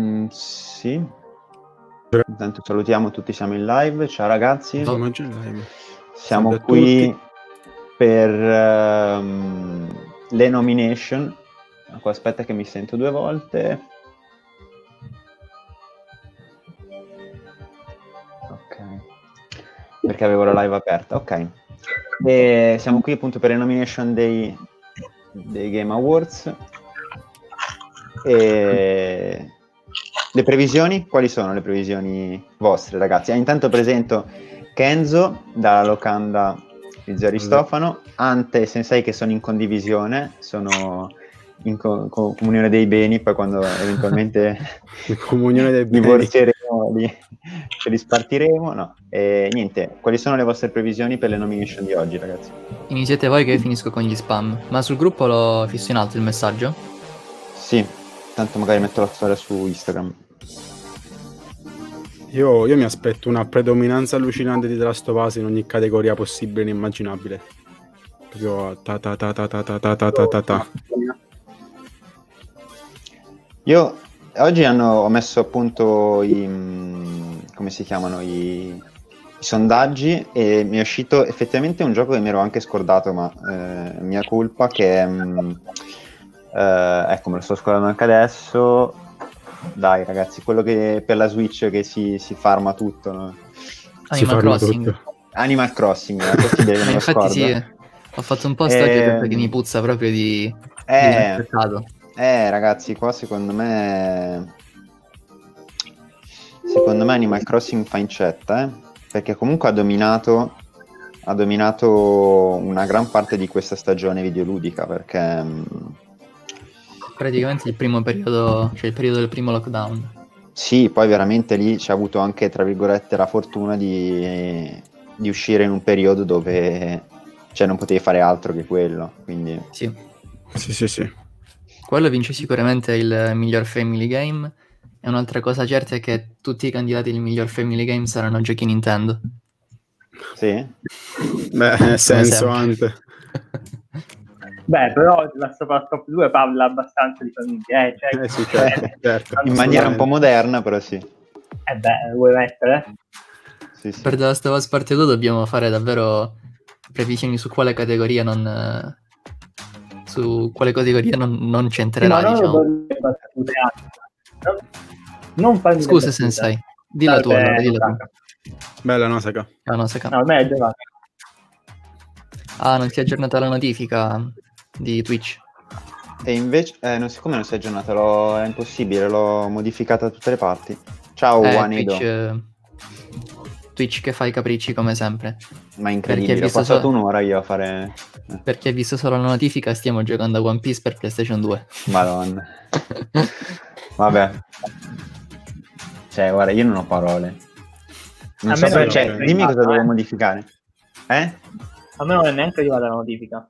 Mm, sì. Intanto salutiamo tutti, siamo in live. Ciao ragazzi. Siamo in live. Siamo Salve qui per ehm, le nomination. Aspetta che mi sento due volte. Ok. Perché avevo la live aperta. Ok. E siamo qui appunto per le nomination dei, dei Game Awards. E le previsioni? Quali sono le previsioni vostre, ragazzi? Ah, intanto presento Kenzo dalla locanda di Zio Aristofano, Ante e Sensei che sono in condivisione, sono in co- co- comunione dei beni, poi quando eventualmente comunione dei beni. divorzieremo li, ce li spartiremo. No. E niente, quali sono le vostre previsioni per le nomination di oggi, ragazzi? Iniziate voi che io finisco con gli spam. Ma sul gruppo l'ho fisso in alto il messaggio? Sì, tanto magari metto la storia su Instagram. Io, io mi aspetto una predominanza allucinante di Us in ogni categoria possibile e inimmaginabile. Proprio ta ta ta ta ta ta ta ta ta ta ta. Io oggi hanno, ho messo appunto i mm, come si chiamano i, i sondaggi e mi è uscito effettivamente un gioco che mi ero anche scordato, ma eh, mia colpa che è, mm, eh, ecco me lo sto scordando anche adesso. Dai ragazzi, quello che per la Switch che si, si farma tutto, no? Si Animal farma Crossing. tutto. Animal Crossing, eh, Infatti sì, ho fatto un post oggi e detto Ehm, che mi puzza proprio di, di Eh, inaspettato. Eh, ragazzi, qua secondo me. Secondo me Animal Crossing fa incetta, eh? Perché comunque ha dominato. Ha dominato una gran parte di questa stagione videoludica. Perché. Praticamente il primo periodo, cioè il periodo del primo lockdown. Sì, poi veramente lì ci ha avuto anche, tra virgolette, la fortuna di, di uscire in un periodo dove. Cioè, non potevi fare altro che quello. Quindi. Sì. Sì, sì, sì. Quello vince sicuramente il miglior family game. E un'altra cosa certa è che tutti i candidati del miglior family game saranno giochi Nintendo. Sì. Beh, senso, sempre. Beh, però la Sopra Top 2 parla abbastanza di famiglia, eh, cioè, Eh sì, certo, certo. In maniera un po' moderna, però sì. eh beh, vuoi mettere? Sì, sì. Per The Last of Us Part 2 dobbiamo fare davvero previsioni su quale categoria non... eh, su quale categoria non, non Sì, centrerà, non diciamo. battute altre. Non, non farmi Scusa. Sensei, dilla tu Salve, allora, dilla tu. Osaka. Bella Nosaka. Ah, no, Saka. No, ormai è giocato. Ah, non si è aggiornata la notifica di Twitch. E invece, eh, non siccome non si è aggiornata, l'ho- è impossibile, l'ho modificata da tutte le parti. Ciao, Eh, Juanido. Twitch, eh, Twitch che fa i capricci come sempre. Ma incredibile, perché ho passato solo- un'ora io a fare... Per chi ha visto solo la notifica, stiamo giocando a One Piece per PlayStation 2. Madonna. Vabbè. Cioè, guarda, io non ho parole. Non A so non cioè, dimmi cosa devo eh. modificare. Eh? A me non è neanche arrivata la notifica.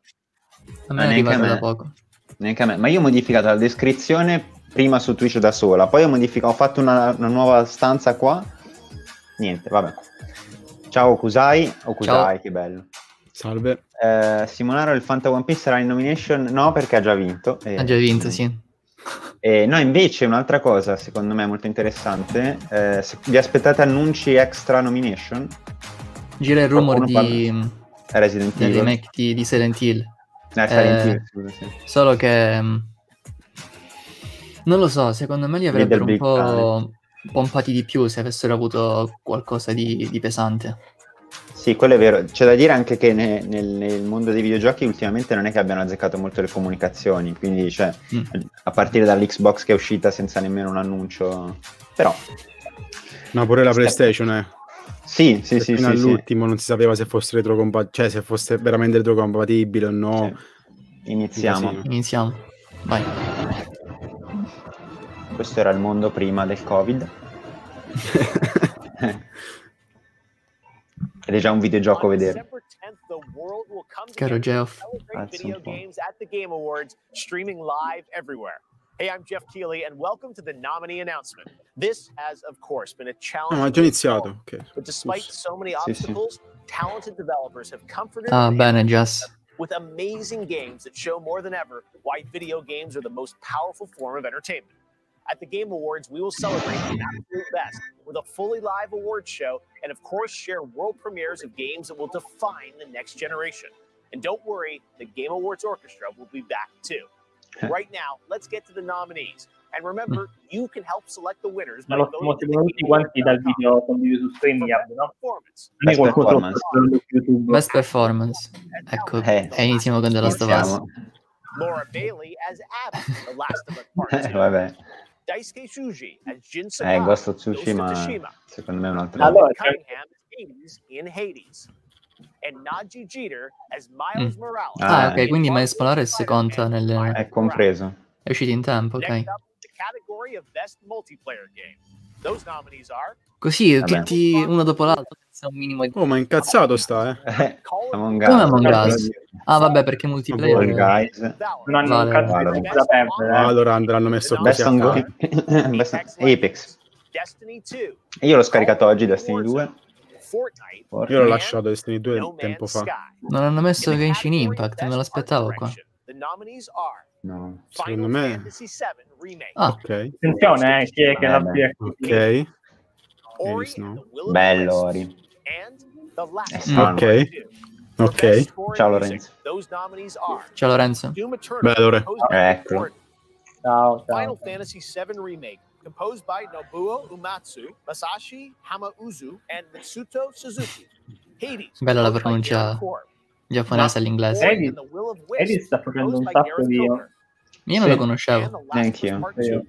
A me è neanche a me. da poco. Neanche a me. Ma io ho modificato la descrizione prima su Twitch da sola, poi ho modificato, ho fatto una, una nuova stanza qua. Niente, vabbè. Ciao Kusai, o Kusai, Ciao. che bello. Salve. Eh, Simonaro, il Fanta One Piece sarà in nomination? No, perché ha già vinto. E- Ha già vinto, sì. E no, invece un'altra cosa, secondo me molto interessante, eh, se vi aspettate annunci extra nomination? Gira il rumor di, Resident del Evil. remake di, di Silent Hill. Eh, Eh, sì. Solo che... mm, Non lo so, secondo me li avrebbero un po' pompati di più se avessero avuto qualcosa di, di pesante. Sì, quello è vero. C'è da dire anche che ne- nel, nel mondo dei videogiochi ultimamente non è che abbiano azzeccato molto le comunicazioni, quindi cioè, Mm. a partire dall'Xbox che è uscita senza nemmeno un annuncio. Però Ma pure la PlayStation, eh. Sì, sì, sì, fino sì, sì. all'ultimo non si sapeva se fosse retrocompatibile, cioè se fosse veramente retrocompatibile o no. Sì. Iniziamo. Iniziamo. Vai. Questo era il mondo prima del Covid. Ed è già un videogioco a vedere. Caro Geoff. Video po'. games at the Game Awards, streaming live everywhere. Hey, I'm Jeff Keighley, and welcome to the nominee announcement. This has, of course, been a challenge. No, ma è già iniziato. Ok. But despite so many Sì, sì. obstacles, talented developers have comforted Ah, and bene, Jess. with amazing games that show more than ever why video games are the most powerful form of entertainment. At the Game Awards, we will celebrate the absolute best with a fully live award show and, of course, share world premieres of games that will define the next generation. And don't worry, the Game Awards Orchestra will be back too. right now, let's get to the nominees. And remember, you can help select the winners Ma by lo stiamo going to seguendo tutti quanti dal video condiviso su StreamYard, no? performance. Best performance. Best performance. Ecco, Eh, e iniziamo con The Last of Us. Laura Bailey as Abby, The Last of Us Part Eh, 2. vabbè. Daisuke Shuji as Jin Sakai, Eh, Ghost of Tsushima, Tsushima. secondo me è un altro. Allora, Cunningham as Hades in Hades. And Naji Jeter as Miles Morales. Ah, Ah, ok, quindi Miles Morales conta nel... È compreso. È uscito in tempo, ok. Next up, the category of best multiplayer game. Those nominees are Così, Vabbè. tutti uno dopo l'altro, senza un minimo di... Oh, ma incazzato sta, eh. Eh, Among Come Among Us? Ah, vabbè, perché multiplayer... Guys. Valorant, non hanno Vale. un cazzo di da perdere. eh. Allora andranno messo così Best on Best- Apex Destiny 2, E io l'ho scaricato oggi, Destiny 2. Fortnite, Forse. Io l'ho lasciato Destiny 2 No tempo fa. Non hanno messo Genshin Impact, me lo best art aspettavo qua. direction, The nominees are No. Secondo me... Ah, Ok, Attenzione, eh, chi è che la beh. è ok. Ori Yes, no. Bello, Ori. and The Last Eh, Ok. 2. For Ok. Ciao, Lorenzo. Those nominees are ciao Lorenzo. Beh, by Eccolo. Gordon, Ciao, Final ciao. Fantasy VII Remake, composed by Nobuo Umatsu, Masashi Hamauzu, and Mitsuto Suzuki. Hades, Bella la pronuncia. Giapponese all'inglese. Eddie sta facendo un sacco di... Io non Sì. lo conoscevo. Part Io.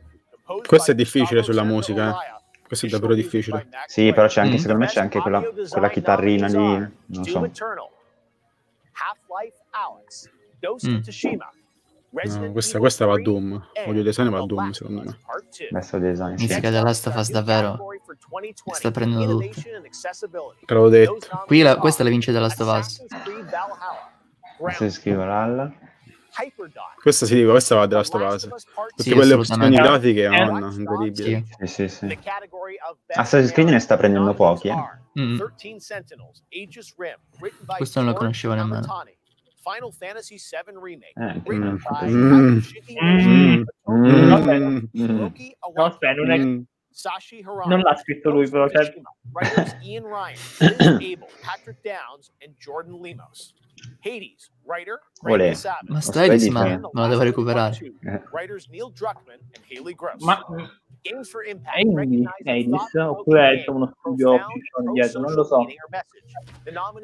2, composed Questo è difficile sulla musica, eh. Questo è davvero difficile. Sì, però c'è anche, Mm. secondo me c'è anche quella, quella chitarrina lì, non so. Mm. No, questa, questa va a 3, Doom. Voglio design va a The Doom, secondo me. Us Part 2. Messo design, sì. Inizia che The Last of Us davvero sta prendendo tutto. Te l'avevo detto. Qui la- questa la vince The Last of Us. Se scrivo l'alla. Questa si dico, questa va The Last of Us. Tutte Sì, quelle opzioni grafiche, Eh, madonna, incredibili. Sì. Sì, sì, sì. Assassin's Assassin's Creed ne sta prendendo pochi, eh. Mm. Questo non lo conoscevo nemmeno. Final Fantasy VII Remake. Eh, written mm, by mm, Hideki mm, Itoh, mm, Vabbè. mm. Loki No, Awata, aspetta, non è... Mm. Sashi Harada, Non l'ha scritto lui, però, cioè- Tsushima, Writers Ian Ryan, Liz Abel, Patrick Downs, and Jordan Lemos. Hades, writer Craig Olè. Casabit. Ma sto Aspetta, Edis, di ma te. And The me lo devo Last of Us recuperare. Part Two, Eh. Writers Neil Druckmann and Haley Gross. Ma Games for Impact è indie recognizes Hades thought-provoking oppure c'è uno studio ciccione dietro, non lo so.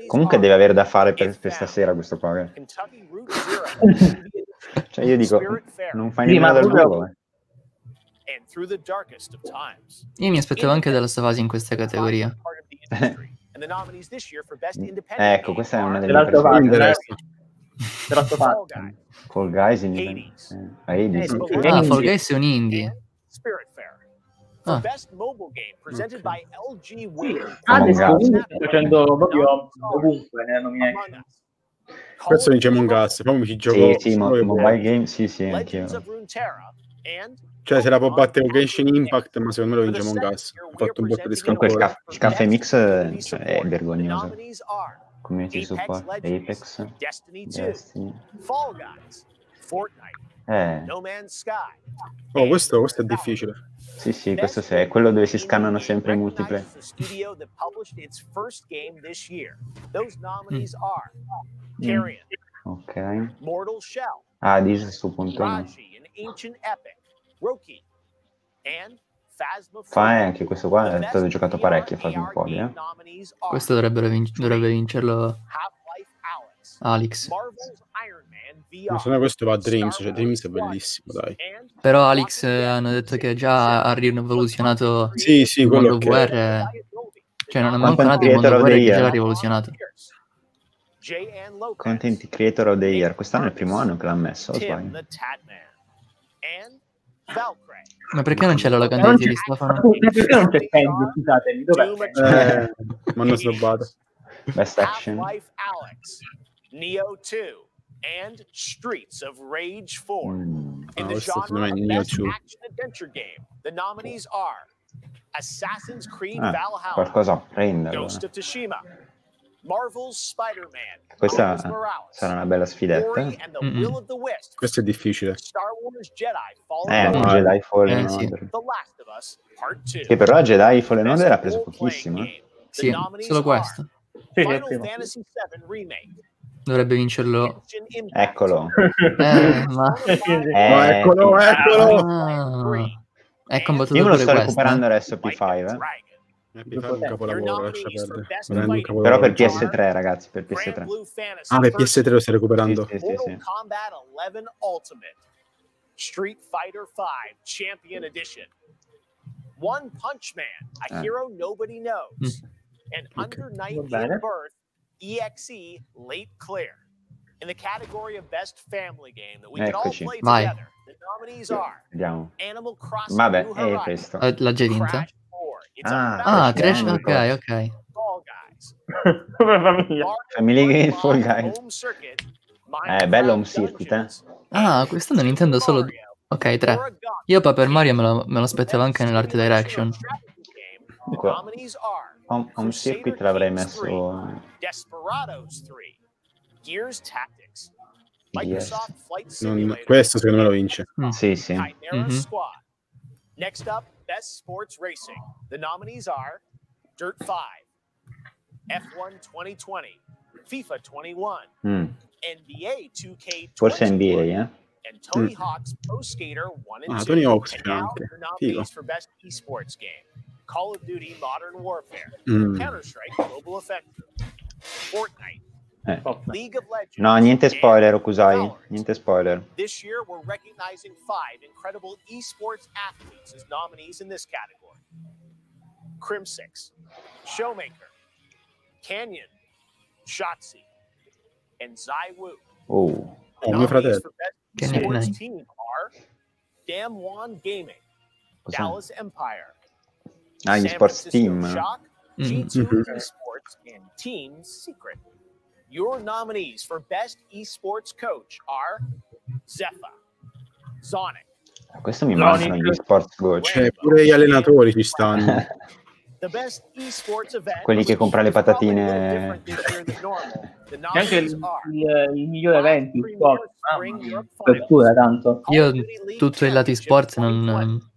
Comunque deve avere da fare per, per stasera questo qua. eh. Cioè io dico, non fai Sì, nemmeno eh. and Through the Darkest of Times. Io mi aspettavo anche of Us in questa categoria. Part of the industry. And the nominees this year for Best Independent Ecco, questa è una delle sto Fall. Guys, Fall Guys in Hades. eh, Hades. Eh, Ah. Fall Guys è un indie. Spirit Fair. Ah. Best Mobile Game presented by LG Wave. Adesso quindi sta facendo proprio ovunque nella nomination. Questo vince Among Us, poi mi ci Sì, gioco sì, solo io. mobile game, sì, sì, and Cioè, se la può battere con Genshin Impact, ma secondo me lo vince Among Us. year, Ha we fatto un botto di presenting Comunque il, scalpore. ca- il caffè mix eh, cioè, è vergognoso. Community support, Apex, Destiny 2, Destiny. Fall Guys, Fortnite, Eh, No Man's Sky. Oh, questo, questo è difficile. sì, sì, questo sì, è quello dove si scannano sempre i Hmm. are Carrion, Ok. Mortal Shell, Ah, di sto punto no. Raji, an Ancient Epic, Roki, and Phasmophobia. Fa è anche questo qua, The è best stato giocato parecchio Phasmophobia, eh. Questo dovrebbero vin- dovrebbe vincerlo Alex, Secondo me questo va a Dreams, cioè Dreams è bellissimo, dai. Però Alex eh, hanno detto che già ha rivoluzionato Sì, sì, il quello mondo che... VR. eh, Cioè non è manco Content nato il mondo creator of VR the che l'ha rivoluzionato. Content Creator of the Year. Quest'anno è il primo anno che l'ha messo, sbaglio? Ma perché non c'è la c'è- di Stefano? Perché non c'è Kenzo? Scusatemi, dov'è? Eh, mi hanno snobbato. Best Action. Half-Life Alex, Neo 2, and Streets of Rage 4. Mm. In the questo secondo genre of best 2. action adventure game, the nominees are Assassin's Creed Ah, Valhalla, qualcosa a prendere. Ghost of Tsushima, Marvel's Spider-Man, Questa sarà una bella sfidetta. Ori and the Mm-mm. Will of the Wisps, Questo è difficile. Star Wars Jedi Fallen Eh, Order, Order. Jedi Fallen Eh, sì. Order. The Last of Us Part 2. Che però Jedi Fallen Order ha preso pochissimo. eh. Sì, solo questo. Final. Fantasy VII Remake, Dovrebbe vincerlo. Eccolo. Eh, ma... Eh, No, eccolo, eccolo! Ah, è combattuto Io me lo sto recuperando eh. adesso Like a P5, eh. Eh, capolavoro, lascia perdere. Veramente un capolavoro. Però per PS3, ragazzi, per Grand PS3. Blue Fantasy Ah, per First PS3 lo stai recuperando. Sì, sì, sì, Mortal sì. Kombat 11 Ultimate, Street Fighter 5 Champion Edition, One Punch Man, a hero nobody knows, and Under Night Va bene. in Birth EXE Late Clear. In the category of Best Family Game that we can all play Vai. together, the nominees are Vediamo. Animal Crossing Vabbè, New è Horizons, questo. Eh, L'ha già vinta? Crash 4, It's Ah, Ah, Crash Crash, ok, ok. Fall Guys, Come famiglia. Mario Family Game, Fall Guys. Home Circuit, Eh, bello Home Circuit, eh. Dungeons, Ah, quest'anno Nintendo solo... Mario, Ok, tre. Io poi per Mario me lo, me lo aspettavo anche nell'Art Direction. Ecco. Nominees are Home, Home Circuit l'avrei messo... Desperados 3, Gears Tactics. Microsoft Flight Non- Simulator, questo secondo me lo vince. Mm. Sì, sì. Mhm. Squad. Next up, Best Sports Racing. The nominees are Dirt 5, F1 2020, FIFA 21, Mm. NBA 2K20, Forse NBA, eh. and Tony Mm. Hawk's Pro Skater 1 and Ah, 2. Tony Hawk's and c'è now anche. Figo. for Best Esports Game. Call of Duty Modern Warfare, Mm. Counter-Strike Global Offensive, Fortnite, Eh. League of Legends. No, niente spoiler, and Okusai. Niente spoiler. This year, we're recognizing five incredible esports athletes as nominees in this category Crim Six, Showmaker, Canyon, Shotzi, and Zai Wu. Oh. The Oh, mio nominees fratello. for best Canyon esports Knight. team are Damwon Gaming, Dallas Empire, Ah, gli San sports Francisco team. Shock, Mm. G2 Mhm. Esports, and Team Secret. Your nominees for Best Esports Coach are Zepha, Sonic, Questo mi mancano gli sports coach. Cioè, pure gli allenatori ci stanno. The best esports event, Quelli che compra le patatine. C'è anche il, nominees are il, il migliore evento, il sport. Europe Apertura Finals, tanto. Io tutto i lati Championship sport non, 2020, IEM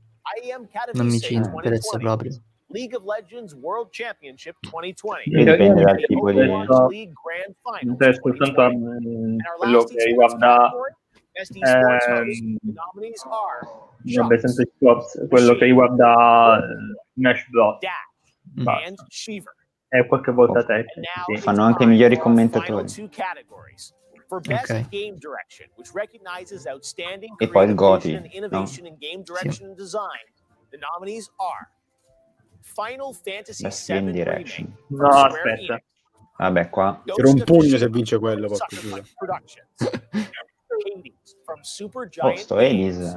non mi ci interessa 2020, proprio. League of Legends World Championship 2020. Poi dipende dal tipo di... Overwatch League Grand Mi Finals interessa soltanto 2020. And our quello che riguarda ehm, vabbè, senza sports, quello che riguarda Smash Bros. Mm. E qualche volta Oh. te. Fanno anche time migliori commentatori. Two categories. For best Ok. game direction, which recognizes outstanding E poi il creative Goti, vision and innovation in game direction and design, the nominees are Final Fantasy Best VII game Remake, direction. No, aspetta. Enix, Vabbè, qua. Tira un of pugno se Tsushima vince quello, Posto Hades.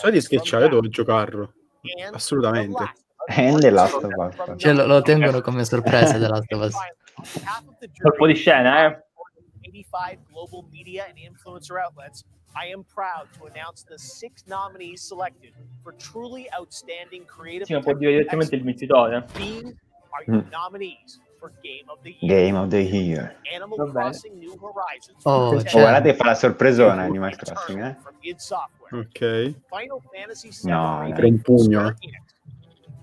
So di schiacciare, devo Valve, giocarlo. and Assolutamente. The Last of Us And The Last of Us. Cioè, lo, lo tengono come sorpresa della Last of Us. Colpo di scena, eh. 85 global media and influencer outlets, I am proud to announce the six nominees selected for truly outstanding creative Sì, ma può dire direttamente il vincitore. These are your Mm. nominees for Game of the Year. Game of the Year. Animal Va. Crossing New Horizons. Oh, from Oh, guardate, fa la sorpresona Animal Crossing, eh. from id Software. Ok. Final Fantasy VII No, Remake Tira un pugno, Square eh. Enix.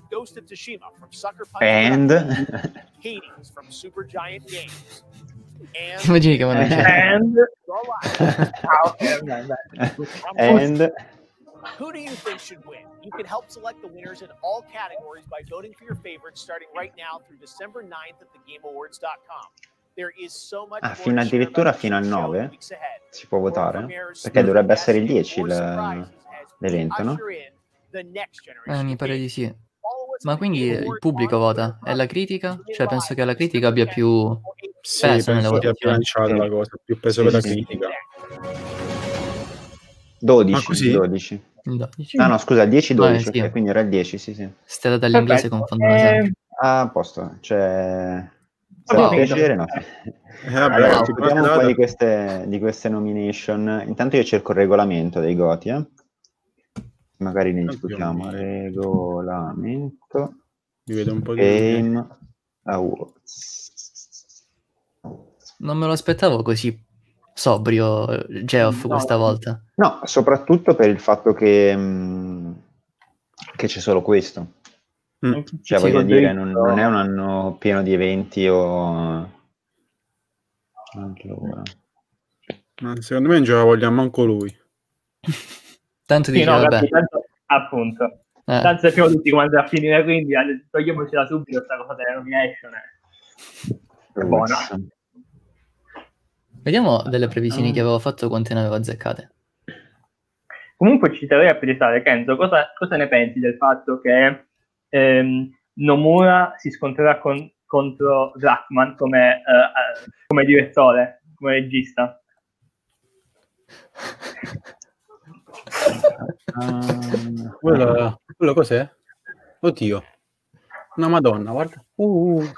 Ghost of Tsushima from Sucker Punch And... Hades from Supergiant Games. And Immagini che vanno c'è. And... Ah. And... Who do you think should win? You can help select the winners in all categories by voting for your favorites starting right now through December 9th at thegameawards.com. There is so much Ah, fino addirittura fino al the show in 9 the weeks ahead. si può votare? Perché dovrebbe essere il and 10 more il- surprises as we l'evento, no? in Eh, mi pare di sì. Ma quindi il pubblico vota? E la critica? Cioè, penso che la critica abbia più... Sì, nelle penso sia più votazioni. lanciata la cosa, più peso per la Sì, sì, sì. critica. 12. Ma così? 12. il 12. Ah no, scusa, 10-12, Ah, eh, sì. ok, quindi era il 10, sì, sì. Ste date all'inglese Perfetto. confondono sempre. Eh, Ah, a posto, cioè... Wow. fa piacere, no. Eh, vabbè, Allora, si parliamo un po' di queste, di queste nomination. Intanto io cerco il regolamento dei Goti, eh. Magari ne discutiamo. Regolamento. Mi vedo un po' di... Game Awards. Non me lo aspettavo così sobrio Geoff No. questa volta. No, soprattutto per il fatto che, mh, che c'è solo questo. Mm. Cioè, Sì, voglio dire, non, non è un anno pieno di eventi o... Allora. Ma secondo me non ce la vogliamo manco lui. Tanto Sì, dice, no, vabbè, tanto, appunto. eh, Tanto sappiamo tutti quando va a finire, quindi eh, togliamocela subito questa cosa della nomination. eh. È buona. Vediamo delle previsioni che avevo fatto quante ne avevo azzeccate. Comunque ci terrei a precisare, Kenzo, cosa, cosa ne pensi del fatto che ehm, Nomura si scontrerà con- contro Druckmann come, eh, eh, come direttore, come regista? Ah, Quello, quello cos'è? Oddio. Una madonna, guarda. Uh, uh.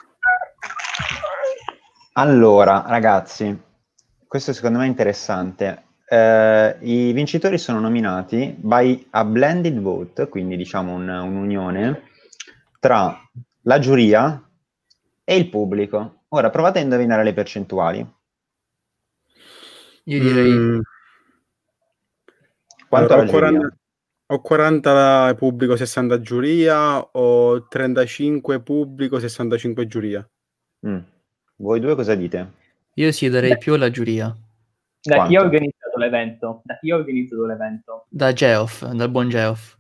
Allora, ragazzi, questo secondo me è interessante. Eh, I vincitori sono nominati by a blended vote, quindi diciamo un- un'unione tra la giuria e il pubblico. Ora provate a indovinare le percentuali. Io direi Mm, Quanto allora, la o, 40, giuria? o 40 pubblico, 60 giuria, o 35 pubblico, 65 giuria. Mm. Voi due cosa dite? Io sì darei più alla giuria. Da chi ha Quanto? organizzato l'evento? Da chi ha organizzato l'evento? Da Geoff, dal buon Geoff.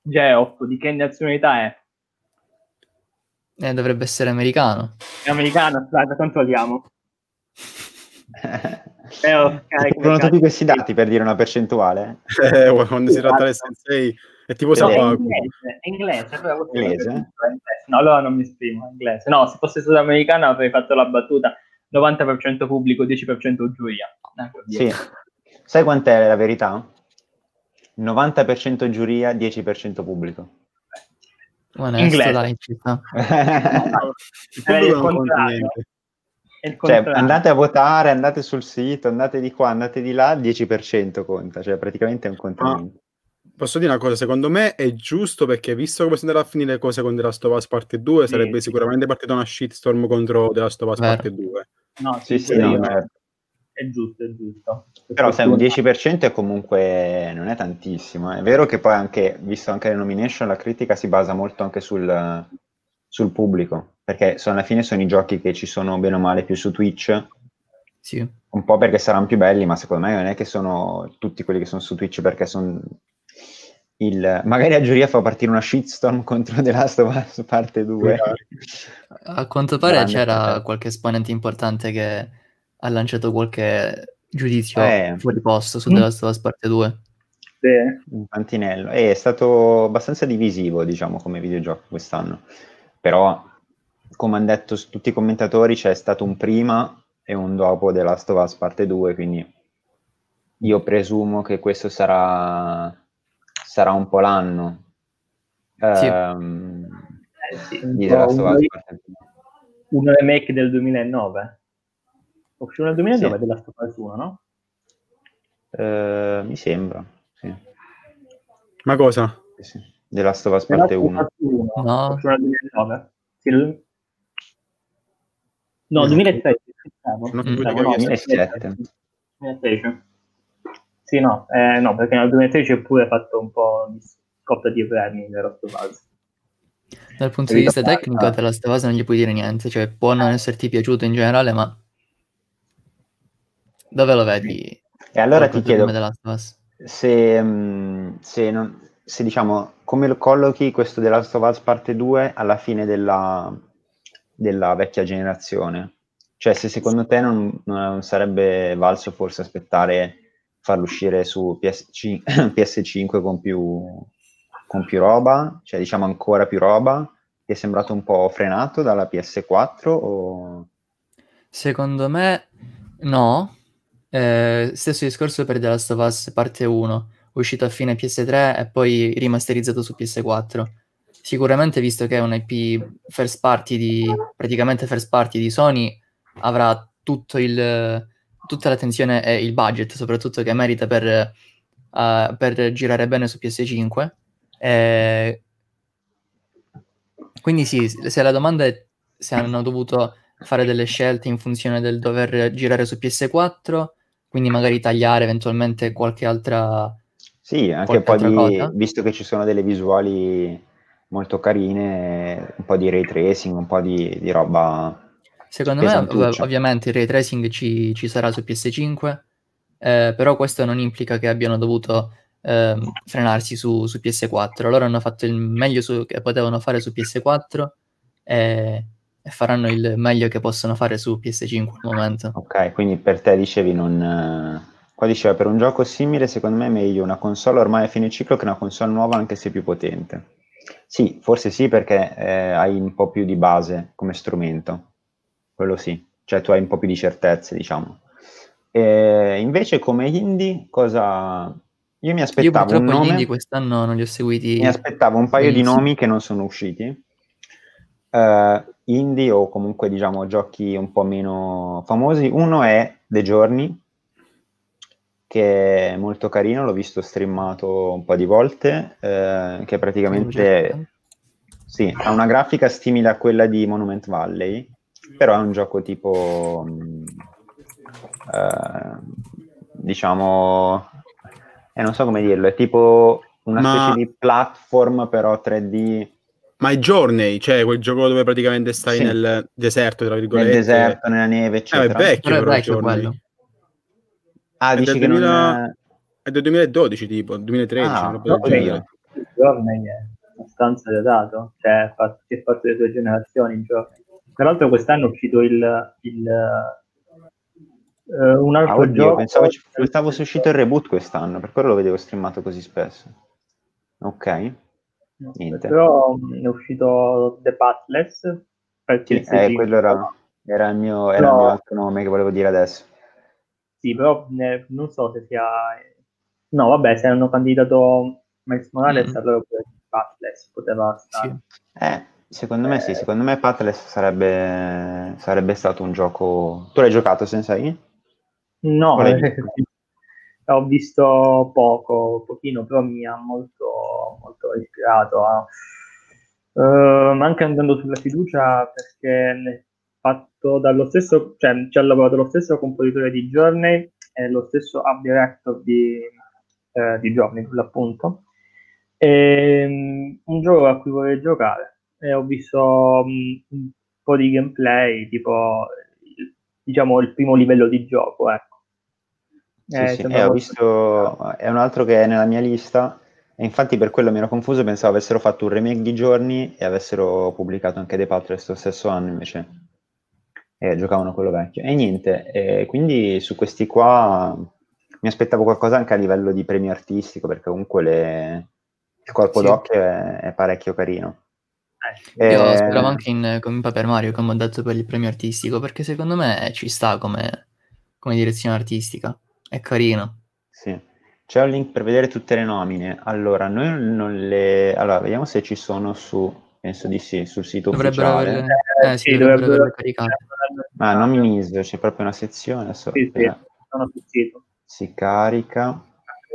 Geoff, di che nazionalità è? Eh, dovrebbe essere americano. È americano? Aspetta, controlliamo. Geoff, carica- servono tutti questi dati per dire una percentuale? Eh, quando si tratta del sensei è tipo è inglese, è inglese, allora è Inglese? No, allora non mi esprimo, inglese. No, se fosse stato americano avrei fatto la battuta 90% pubblico, 10% giuria. Per dire. Sì. Sai quant'è la verità? 90% giuria, 10% pubblico. Onesto, Inglese. dai, ci sta. È il contrario. È il Cioè, andate a votare, andate sul sito, andate di qua, andate di là, il 10% conta, cioè praticamente è un contamento. Posso dire una cosa, secondo me è giusto perché visto come sono andate a finire le cose con The Last of Us parte 2, Sì. sarebbe sicuramente partita una shitstorm contro The Last of Us parte 2. No, Sì, sì, no, è- certo. è giusto, è giusto. Però sai, un 10% è comunque non è tantissimo. eh. È vero che poi anche, visto anche le nomination, la critica si basa molto anche sul, sul pubblico, perché sono- alla fine sono i giochi che ci sono bene o male più su Twitch, Sì. un po' perché saranno più belli, ma secondo me non è che sono tutti quelli che sono su Twitch perché sono il... Magari la giuria fa partire una shitstorm contro The Last of Us parte 2. A quanto pare Grande c'era fratello. qualche esponente importante che ha lanciato qualche giudizio Eh. fuori posto su Mm. The Last of Us Parte 2. Sì. un pantinello. E è stato abbastanza divisivo, diciamo, come videogioco quest'anno. Però, come hanno detto tutti i commentatori, c'è stato un prima e un dopo The Last of Us parte 2, quindi io presumo che questo sarà, sarà un po' l'anno. Sì. ehm, Eh, sì. di The Last of un, Us parte 2. un remake del 2009. Uscito nel 2009 Sì. della Us 1, no? Eh, mi sembra, sì. Ma cosa? Sì. The Last of Us parte Last of 1. Us 1. No. Uscito nel 2009. Sì, nel- No, 2016. pensavo. Non Mm. Pensavo, no, 2007. 2016. Sì, no, eh, no, perché nel 2013 ho pure fatto un po' di scotta di premi of Us. Dal punto di vista Capito? tecnico, of Us non gli puoi dire niente, cioè può non esserti piaciuto in generale, ma dove lo vedi? E allora ti chiedo, se, mm, se, non- se, diciamo come lo collochi questo The Last of Us parte 2 alla fine della, della vecchia generazione cioè se secondo te non, non sarebbe valso forse aspettare farlo uscire su PS5, PS5 con più, con più roba cioè diciamo ancora più roba ti è sembrato un po' frenato dalla PS4 o Secondo me no. Eh, stesso discorso per The Last of Us parte 1, uscito a fine PS3 e poi rimasterizzato su PS4. Sicuramente, visto che è un IP first party di praticamente first party di Sony, avrà tutto il, tutta l'attenzione e il budget, soprattutto che merita per, eh, per girare bene su PS5. Eh, quindi sì, se la domanda è se hanno dovuto fare delle scelte in funzione del dover girare su PS4, quindi magari tagliare eventualmente qualche altra... Sì, anche Qualche un po' altra di, visto che ci sono delle visuali molto carine, un po' di ray tracing, un po' di, di roba Secondo me, ovviamente, il ray tracing ci, ci sarà su PS5, eh, però questo non implica che abbiano dovuto ehm, frenarsi su, su PS4. Loro hanno fatto il meglio su- che potevano fare su PS4 e, e faranno il meglio che possono fare su PS5 al momento. Ok, quindi per te dicevi non... eh, Qua diceva per un gioco simile secondo me è meglio una console ormai a fine ciclo che una console nuova anche se più potente. Sì, forse sì perché eh, hai un po' più di base come strumento, quello sì, cioè tu hai un po' più di certezze diciamo. E invece come indie cosa... Io mi Io aspettavo un purtroppo gli nome... indie quest'anno non li ho seguiti. Mi aspettavo un paio di benissimo. nomi che non sono usciti, Eh, indie o comunque diciamo giochi un po' meno famosi. Uno è The Journey, che è molto carino, l'ho visto streamato un po' di volte, eh, che praticamente sì, ha una grafica simile a quella di Monument Valley, però è un gioco tipo, mh, eh, diciamo, eh, non so come dirlo, è tipo una Ma- specie di platform però 3D Ma è Journey, cioè quel gioco dove praticamente stai Sì. nel deserto, tra nel virgolette. deserto, nella neve, Eh, è eccetera. vecchio Però è però, vecchio Journey. quello. ah, È dici del che non 2000 È del 2012 tipo, 2013, Ah, del. Il Journey è abbastanza datato, cioè si è fatto le sue generazioni in Journey. Tra l'altro quest'anno è uscito il, il, eh, un altro Ah, oddio, gioco. pensavo, ci- pensavo sia uscito il reboot quest'anno, per quello lo vedevo streamato così spesso. Ok, No, niente. Però mh, è uscito The Pathless sì, PS5. eh, quello era, era il mio, era il mio altro nome che volevo dire adesso. Sì, però eh, non so se sia... No, vabbè, se hanno candidato Miles Morales, Mm. allora pure Pathless poteva stare. Sì. Eh, secondo me sì, secondo me Pathless sarebbe, sarebbe stato un gioco... Tu l'hai giocato, Sensei? No, eh, ho visto poco, pochino, però mi ha molto, molto ispirato. a- Ehm, anche andando sulla fiducia perché fatto dallo stesso, cioè ci ha lavorato lo stesso compositore di Journey e lo stesso art director di, eh, di Journey, per l'appunto. Ehm, un gioco a cui vorrei giocare e ho visto mh, un po' di gameplay, tipo diciamo il primo livello di gioco, ecco. Sì, Eh, sì, sembra eh, ho visto, è un altro che è nella mia lista e infatti per quello mi ero confuso, pensavo avessero fatto un remake di Giorni e avessero pubblicato anche The Pathless lo stesso anno invece e giocavano quello vecchio. E niente, e quindi su questi qua mi aspettavo qualcosa anche a livello di premio artistico perché comunque le- il colpo Sì. d'occhio è, è parecchio carino. Eh, Io Eh, speravo anche in, come in Paper Mario, come ho detto per il premio artistico, perché secondo me ci sta come, come direzione artistica. È carino. Sì. C'è un link per vedere tutte le nomine. Allora, noi non le... Allora, vediamo se ci sono su... Penso di sì, sul sito Dovrebbero ufficiale. averle, eh, sì, dovrebbero averle caricate. Ah, nominees, c'è proprio una sezione. Sì, sì, appena sono sul sito. si carica.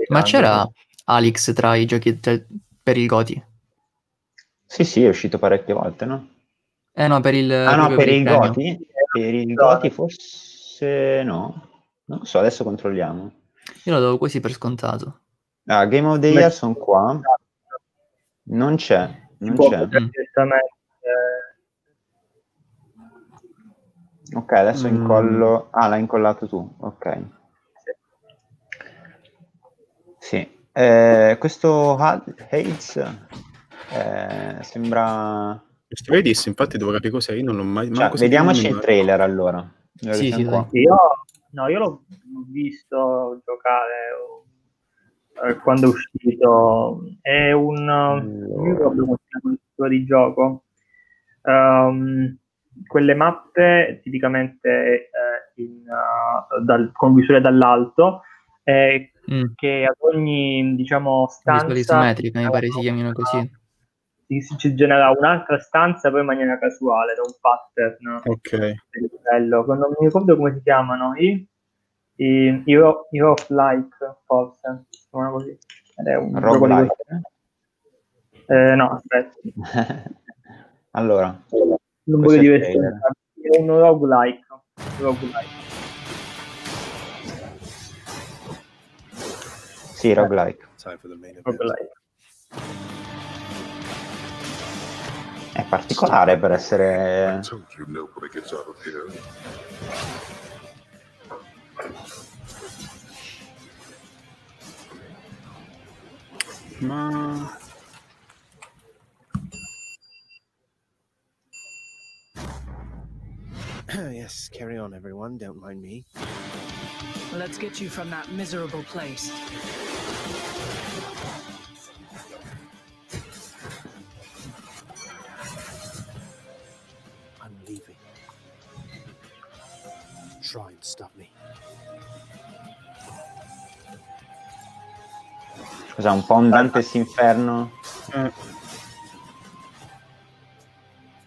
Ma c'era Alex tra i giochi tra- per il Goti? Sì, sì, è uscito parecchie volte, no? Eh no, per il, Ah, no, per il. Goti? Per il Goti forse no. Non lo so, adesso controlliamo. Io lo davo quasi per scontato. Ah, Game of the Beh, Year sono qua. Non c'è, non c'è. Mm. Ok, adesso Mm. incollo. Ah, l'hai incollato tu. Ok. Sì. Eh, questo Ha- Hades eh, sembra. Hades, infatti, devo capire cos'è. Io non l'ho mai. Cioè, vediamoci il trailer allora. Lo Sì, sì, qua. Io, no, io l'ho visto giocare eh, quando è uscito. È un. Allora. Io di gioco. Ehm, quelle mappe tipicamente eh, in, eh, dal- con visuale dall'alto eh, Mm. che ad ogni diciamo stanza isometrica, mi pare si chiamino così. Si, si- si genera un'altra stanza poi in maniera casuale da un pattern Ok. livello. Non mi ricordo come si chiamano i, i Hero, Hero of Light forse si chiamano così ed è un di Roguelike. questo- eh, no aspetta allora, Non voglio dire è un roguelike. roguelike. Sì, roguelike. Time for the main event. roguelike. È particolare per essere... I told you nobody gets out of here. Ma... yes, carry on, everyone. Don't mind me. Let's get you from that miserable place. Scusa, un po' un Dante's Inferno.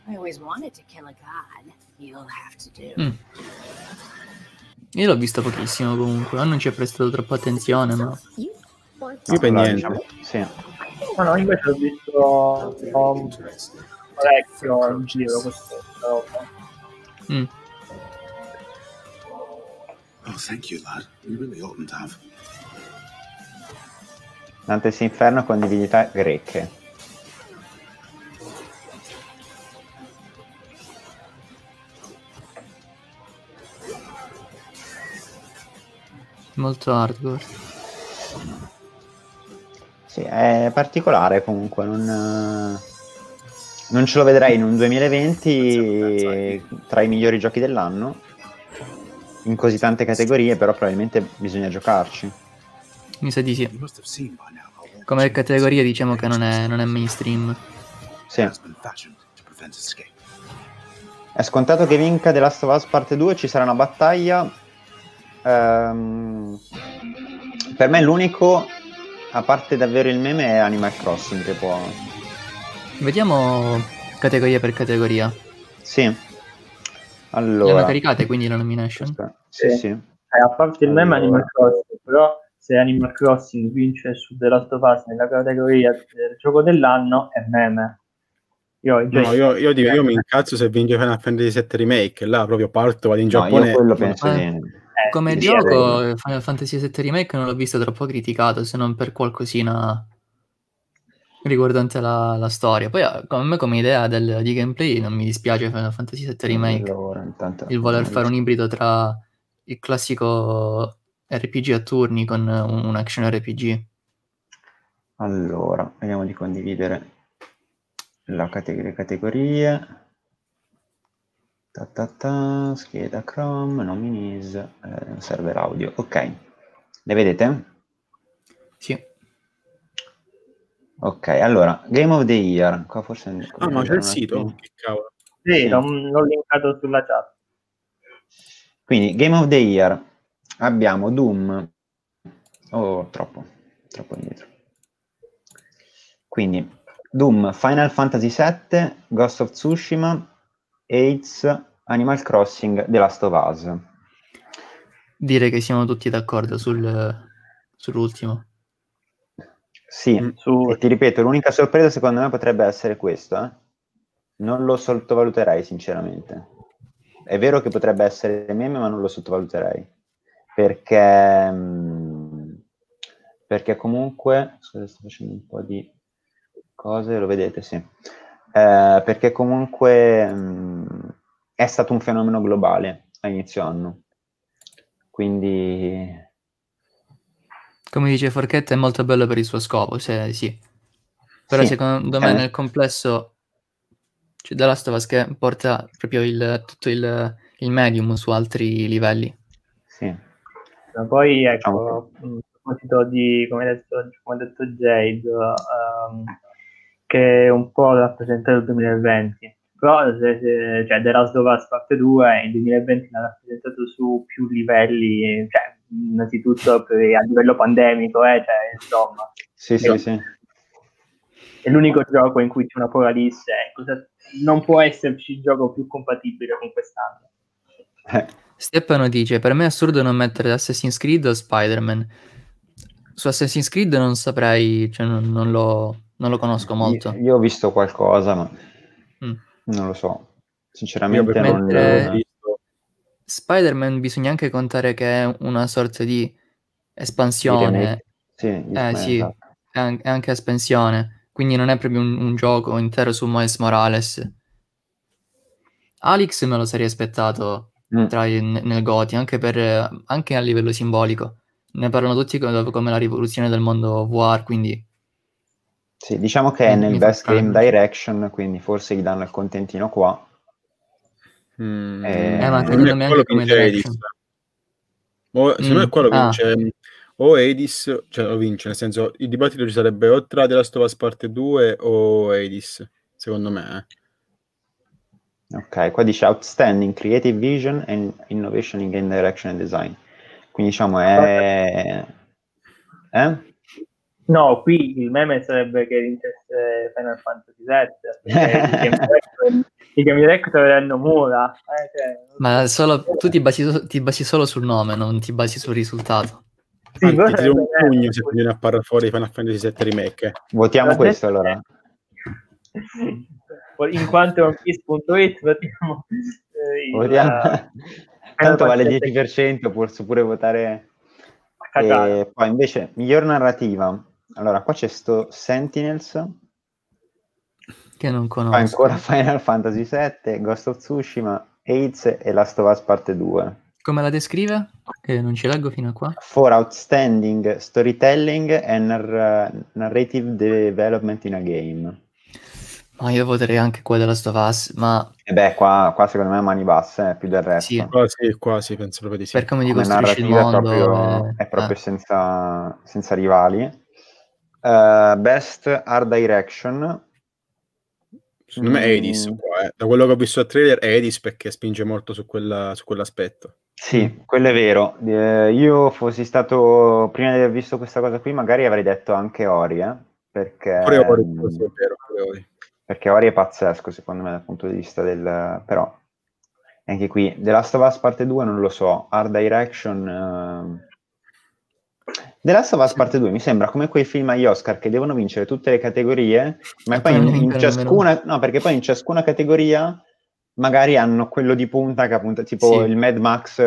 I always wanted to kill a god. You'll have to do. Mm. Io l'ho visto pochissimo comunque, non ci ho prestato troppa attenzione, ma Io per niente. diciamo- sì. No, no, invece ho visto um, parecchio in giro questa roba. mm, Oh, thank you, lad. You really oughtn't to have. Dante's Inferno con divinità greche. molto hardcore. Sì, è particolare comunque, non, non ce lo vedrei in un 2020 tra i migliori giochi dell'anno, in così tante categorie, però probabilmente bisogna giocarci. Mi sa di sì. Come James categoria diciamo che non è, non è mainstream. Sì. È scontato che vinca The Last of Us Parte 2, ci sarà una battaglia. Ehm, per me l'unico, a parte davvero il meme, è Animal Crossing che può... Vediamo categoria per categoria. Sì. Le Allora... hanno caricate quindi la nomination. Sì, Sì. sì. Eh, a parte il meme Allora. Animal Crossing, però se Animal Crossing vince su The Last of Us nella categoria del gioco dell'anno è meme. Io, No, io, io, dico, io mi incazzo se vince Final Fantasy VII Remake, là proprio parto, vado in No, Giappone. io quello penso Eh. eh, Come gioco, eh, Final Fantasy VII Remake non l'ho visto troppo criticato, se non per qualcosina riguardante la, la storia. Poi a come me come idea del- di gameplay non mi dispiace Final Fantasy VII Remake. Allora, intanto- Il voler fare un ibrido tra il classico RPG a turni con un, un action RPG. Allora, vediamo di condividere la cate- le categorie. Ta ta ta, scheda Chrome, nominees, eh, serve l'audio. Ok, le vedete? Sì. Ok, allora, Game of the Year. Qua forse Ah, ma c'è il sito? Che cavolo. sì, sì. l'ho, l'ho linkato sulla chat. Quindi, Game of the Year. Abbiamo Doom. Oh, troppo. Troppo indietro. Quindi, Doom, Final Fantasy VII, Ghost of Tsushima, AIDS, Animal Crossing, The Last of Us. Direi che siamo tutti d'accordo sul, sull'ultimo. Sì, Mm. Su, e ti ripeto, l'unica sorpresa secondo me potrebbe essere questo. eh. Non lo sottovaluterei, sinceramente. È vero che potrebbe essere meme, ma non lo sottovaluterei. Perché, mm, perché comunque, scusate, sto facendo un po' di cose, lo vedete, sì. Eh, perché comunque mm, è stato un fenomeno globale a inizio anno. Quindi Come dice Forchetta è molto bello per il suo scopo, se, sì. Però Sì, secondo me eh. nel complesso c'è The Last of Us che porta proprio il, tutto il, il medium su altri livelli. sì. Ma poi Diciamo ecco, mh, a proposito di, come ha detto, come detto Jade, ehm, che un po' rappresenta il 2020, però se, se, cioè, The Last of Us parte 2 il 2020 l'ha rappresentato su più livelli, cioè, innanzitutto per, a livello pandemico, eh, cioè, insomma, Sì, sì, Io- sì. è l'unico gioco in cui c'è una apocalisse, eh, non può esserci gioco più compatibile con quest'anno. Eh, Stefano dice: Per me è assurdo non mettere Assassin's Creed o Spider-Man. Su Assassin's Creed non saprei, cioè non, non lo, non lo conosco molto. Io, io ho visto qualcosa, ma Mm. non lo so. Sinceramente per non... Mentre- ho visto- Spider-Man bisogna anche contare che è una sorta di espansione. Sì, eh, sì. esatto. è an- è anche espansione, quindi non è proprio un, un gioco intero su Miles Morales. Alex me lo sarei aspettato Mm. tra nel GOTY, anche, per, anche a livello simbolico. Ne parlano tutti come, come la rivoluzione del mondo VR, quindi Sì, diciamo che è nel Best Game. Direction, quindi forse gli danno il contentino qua. Mm, Eh, Eh, ma secondo me quello anche come vince direction. Edis. O, secondo me Mm, quello ah. vince o Edis, cioè lo vince, nel senso il dibattito ci sarebbe o tra The Last of Us Parte 2 o Edis, secondo me. eh. Ok, qua dice Outstanding Creative Vision and Innovation in Game Direction and Design. Quindi diciamo è... Eh? No, qui il meme sarebbe che vincesse Final Fantasy VII. perché I game director- erano Mura. eh, cioè, Ma solo, tu ti basi, ti basi solo sul nome, non ti basi sul risultato. sì, Anzi, ti tiro un pugno se viene a parlare fuori Final Fantasy VII Remake. Votiamo questo allora. In quanto è un kiss.it, votiamo. eh, il- Votiamo... Final Tanto vale Fantasy 10%, posso pure votare... E poi invece, miglior narrativa. Allora, qua c'è sto Sentinels, Che non poi conosco. ancora Final Fantasy VII, Ghost of Tsushima, AIDS e Last of Us Parte 2. Come la descrive? Che non ci leggo fino a qua. For outstanding storytelling and nar- narrative development in a game. Ma io voterei anche qua della Us, ma E beh, qua, qua secondo me mani basse, eh, più del resto. Sì. Quasi, quasi, penso proprio di sì. per come gli Come costruisce il narrativa è mondo... proprio, eh, è proprio eh. senza, senza rivali. Uh, best Art Direction. Secondo me è Mm. Edis qua, eh. Da quello che ho visto al trailer è Edis perché spinge molto su, quella- su quell'aspetto. Sì, quello è vero. Eh, io fossi stato, prima di aver visto questa cosa qui, magari avrei detto anche Ori, eh, perché, Pure Ori, mm, sì, è vero, pure Ori. Perché Ori è pazzesco secondo me dal punto di vista del... però anche qui, The Last of Us parte 2 non lo so, Art Direction... ehm, The Last of Us parte 2 mi sembra come quei film agli Oscar che devono vincere tutte le categorie, ma E poi poi in, non in ciascuna, no, perché poi in ciascuna categoria magari hanno quello di punta che appunto, tipo Sì. il Mad Max,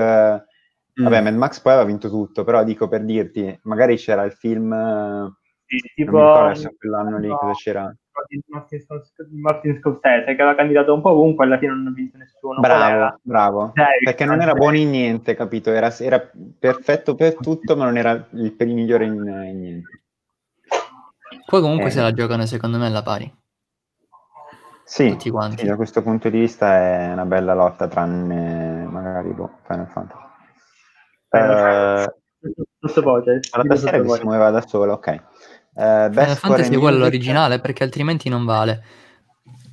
Mm. vabbè, Mad Max poi aveva vinto tutto, però dico per dirti, magari c'era il film, eh, Sì, non tipo mi ricordo quell'anno lì cosa c'era. Martin, Martin Scors- Martin Scorsese che aveva candidato un po' ovunque alla fine non ha vinto nessuno Bravo, bravo, Dai, perché non era buono in niente, capito? Era, era perfetto per tutto, ma non era il, per il migliore in, in niente. Qua comunque Eh. se la giocano secondo me alla pari. Sì, Tutti quanti. sì, da questo punto di vista è una bella lotta, tranne magari boh, Final Fantasy. Eh, Sottovoce. la dillo tastiera si sottovoce. muoveva da sola, ok. Eh, Final best Fantasy è quello originale perché altrimenti non vale.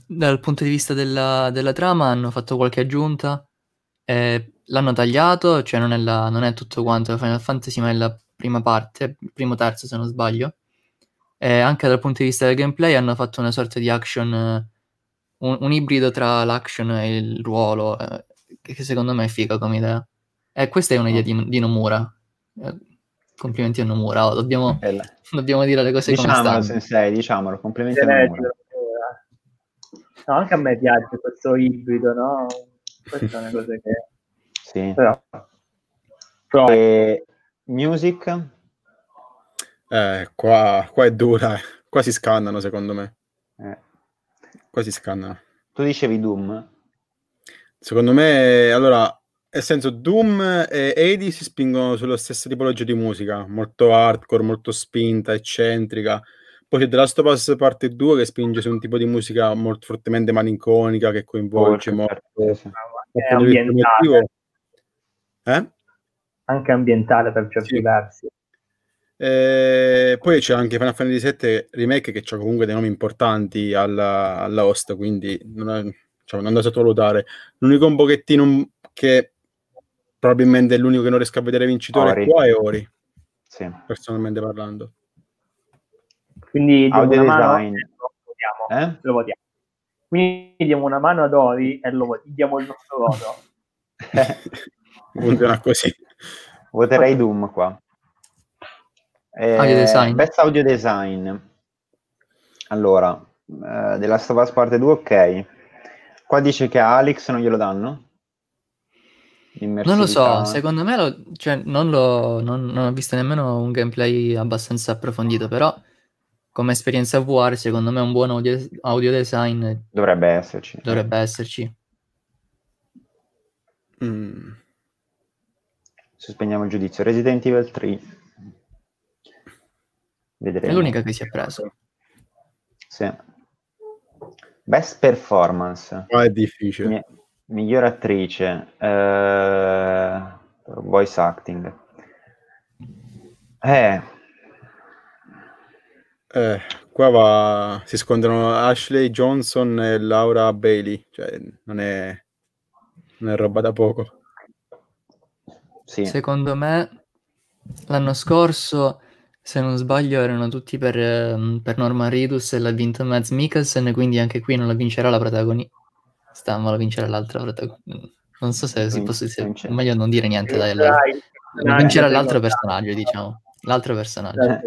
Dal punto di vista della, della trama hanno fatto qualche aggiunta, eh, l'hanno tagliato, cioè non è, la- non è tutto quanto Final Fantasy ma è la prima parte, primo terzo se non sbaglio. E anche dal punto di vista del gameplay hanno fatto una sorta di action, eh, un, un ibrido tra l'action e il ruolo, eh, che che secondo me è figa come idea. E questa è un'idea di, di Nomura. Eh, complimenti a Nomura, oh, dobbiamo, Bella. dobbiamo dire le cose come Diciamolo, stanno. Sensei, diciamolo, complimenti a Nomura. No, anche a me piace questo ibrido, no? Questa è una cosa che... Sì. Però... però E music? Eh, qua, qua è dura, eh. qua si scannano secondo me, Eh, qua si scannano. tu dicevi Doom? Secondo me, allora, nel senso, Doom e Hades si spingono sulla stessa tipologia di musica, molto hardcore, molto spinta, eccentrica. Poi c'è The Last of Us Parte 2 che spinge su un tipo di musica molto fortemente malinconica, che coinvolge molto, è ambientale. Eh? anche ambientale per certi Sì. versi. Eh, poi c'è anche Final Fantasy VII Remake che ha comunque dei nomi importanti alla, alla host, quindi non, è, diciamo, non da sottovalutare. L'unico un pochettino che probabilmente è l'unico che non riesco a vedere vincitore Ori. qua è Ori, Sì. personalmente parlando. Quindi diamo Audio una mano design. e lo votiamo. Eh? Lo votiamo. Quindi diamo una mano ad Ori e lo voti- diamo il nostro voto. Funziona così. Voterei Doom qua. Eh, Audio design. Best audio design. Allora, eh, The Last of Us Parte 2, ok. Qua qua dice che a Alex non glielo danno. Non lo so, secondo me lo- cioè, non, lo- non- non ho visto nemmeno un gameplay abbastanza approfondito, però come esperienza VR secondo me un buon audio, audio design Dovrebbe esserci. dovrebbe esserci. Mm. Sospendiamo il giudizio. Resident Evil 3. Vedremo. È l'unica che si è preso. Sì. Best performance. Qua è difficile. Mi- miglior attrice. eh, voice acting. Eh, Eh, qua va, si scontrano Ashley Johnson e Laura Bailey, cioè non è, non è roba da poco. sì. Secondo me l'anno scorso, se non sbaglio, erano tutti per, ehm, per Norman Reedus e l'ha vinto Mads Mikkelsen, quindi anche qui non la vincerà la protagonista, ma la vincerà l'altra protagonista. Non so se si possa vince- meglio non dire niente, dai, dai, vincerà l'altro dai. personaggio, diciamo. L'altro personaggio. Eh,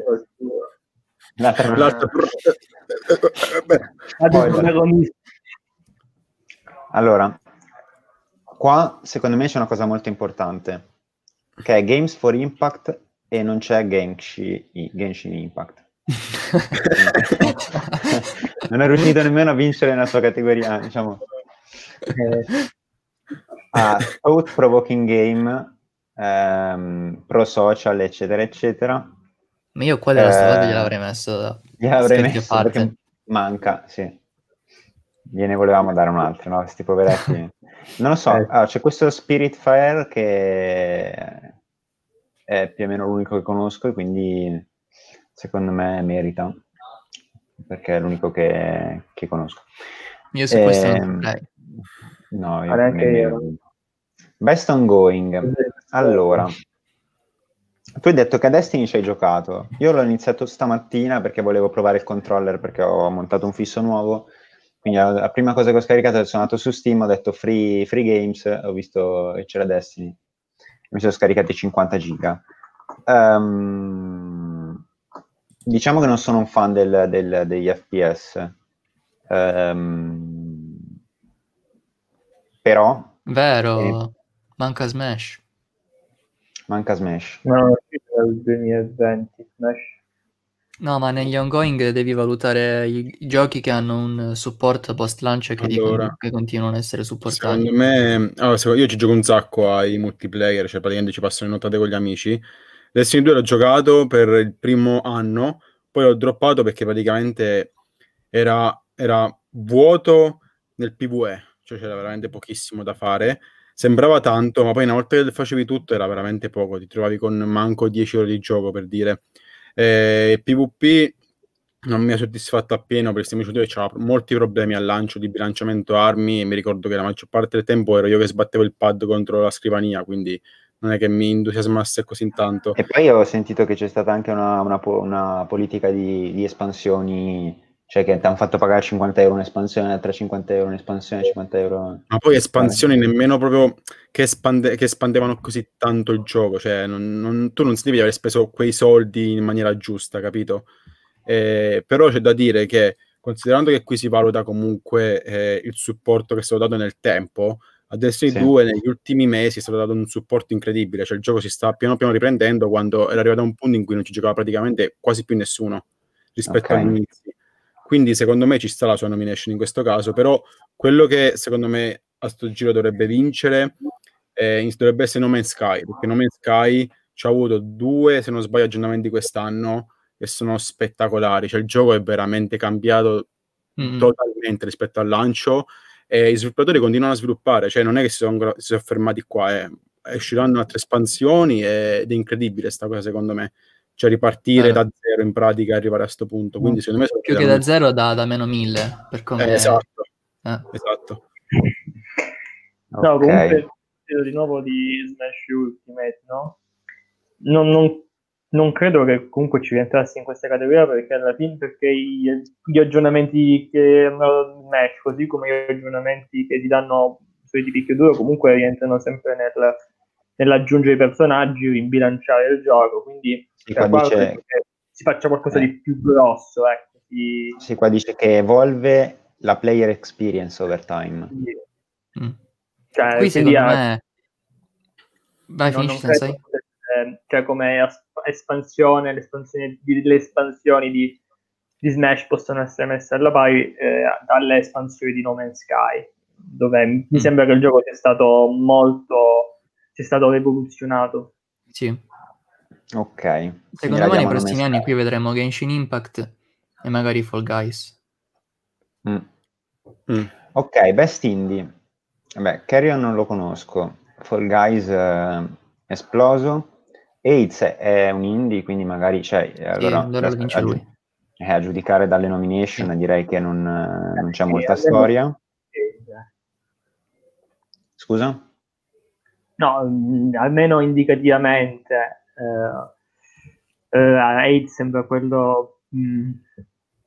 L'altro- Beh, Altro Poi- protagonista. Allora, qua secondo me c'è una cosa molto importante, che è Games for Impact e non c'è Genshi, Genshin Impact. non è riuscito nemmeno a vincere nella sua categoria, diciamo. Eh, ah, Thought Provoking Game, ehm, Pro Social, eccetera, eccetera. Ma io qua della Eh, gliel'avrei messo Gliel'avrei scherzi a messo parte. manca, sì. Gliene volevamo dare un altro, no? Questi poveretti. Non lo so, Eh. allora, c'è questo Spirit Fire che è più o meno l'unico che conosco e quindi secondo me merita, perché è l'unico che, che conosco. Io su questo non Ehm. No, io nemmeno. io. Best ongoing. Allora, tu hai detto che a Destiny ci hai giocato. Io l'ho iniziato stamattina perché volevo provare il controller perché ho montato un fisso nuovo. Quindi la, la prima cosa che ho scaricato è sono andato su Steam, ho detto free, free games, ho visto che c'era Destiny. Mi sono scaricati 50 giga. Ehm, diciamo che non sono un fan del- del- degli FPS. Ehm, però Vero, eh. manca Smash. manca Smash. No, non è uscito dal 2020. Smash. No, ma negli ongoing devi valutare i, giochi che hanno un supporto post launch e che, dicono- Allora, che continuano ad essere supportati. Secondo me, allora, secondo- io ci gioco un sacco ai multiplayer, cioè praticamente ci passo le notate con gli amici. Destiny 2 l'ho giocato per il primo anno, poi l'ho droppato perché praticamente era, era vuoto nel PvE, cioè c'era veramente pochissimo da fare. Sembrava tanto, ma poi una volta che facevi tutto era veramente poco, ti trovavi con manco 10 ore di gioco per dire. Eh, PvP non mi ha soddisfatto appieno perché stiamo dicendo che c'era molti problemi al lancio di bilanciamento armi e mi ricordo che la maggior parte del tempo ero io che sbattevo il pad contro la scrivania, quindi non è che mi entusiasmasse così tanto. E poi ho sentito che c'è stata anche una, una una politica di, di espansioni, cioè che ti hanno fatto pagare 50 euro un'espansione, altra 50 euro un'espansione, 50 euro. Ma poi espansioni nemmeno proprio che, espande- che espandevano così tanto il gioco, cioè non- non- tu non di aver speso quei soldi in maniera giusta, capito? Eh, però c'è da dire che, considerando che qui si valuta comunque eh, il supporto che è stato dato nel tempo, a Destiny Sì. 2 negli ultimi mesi è stato dato un supporto incredibile, cioè il gioco si sta piano piano riprendendo quando era arrivato a un punto in cui non ci giocava praticamente quasi più nessuno rispetto Ok. all'inizio. Quindi secondo me ci sta la sua nomination in questo caso, però quello che secondo me a sto giro dovrebbe vincere eh, dovrebbe essere No Man's Sky, perché No Man's Sky ci ha avuto due, se non sbaglio, aggiornamenti quest'anno che sono spettacolari, cioè il gioco è veramente cambiato Mm. totalmente rispetto al lancio e gli sviluppatori continuano a sviluppare, cioè non è che si sono, si sono fermati qua, eh. usciranno altre espansioni ed è incredibile sta cosa secondo me, cioè ripartire Eh. da zero in pratica e arrivare a questo punto, quindi secondo me sono Più che da zero da, da meno mille, per come... Eh, esatto, eh. esatto. No, Ok. comunque vedo di nuovo di Smash Ultimate, no? Non, non- non credo che comunque ci rientrassi in questa categoria perché alla fine perché gli, gli aggiornamenti che hanno Smash, così come gli aggiornamenti che ti danno sui di picchio duro, comunque rientrano sempre nel- nell'aggiungere i personaggi, in bilanciare il gioco, quindi Sì, cioè, qua dice- che si faccia qualcosa Eh. di più grosso, ecco. di- Sì, qua dice che Evolve la player experience over time. Mm. Cioè, Qui secondo ha- me... Vai, no, finisci Sensei. potesse- cioè come as- espansione, di- le espansioni di, di Smash possono essere messe alla pari eh, dalle espansioni di No Man's Sky, dove mi Mm. sembra che il gioco sia stato molto sia stato rivoluzionato. Sì. Ok. Secondo me nei prossimi anni qui vedremo Genshin Impact e magari Fall Guys. Mm. Mm. Ok, Best Indie. Vabbè, Carrion non lo conosco. Fall Guys eh, esploso. AIDS è un indie, quindi magari cioè, allora, allora lo vince a, lui. eh, a giudicare dalle nomination direi che non, eh, non c'è Sì, molta almeno- storia. Eh, Scusa? No, mh, almeno indicativamente eh, eh, AIDS sembra quello mh,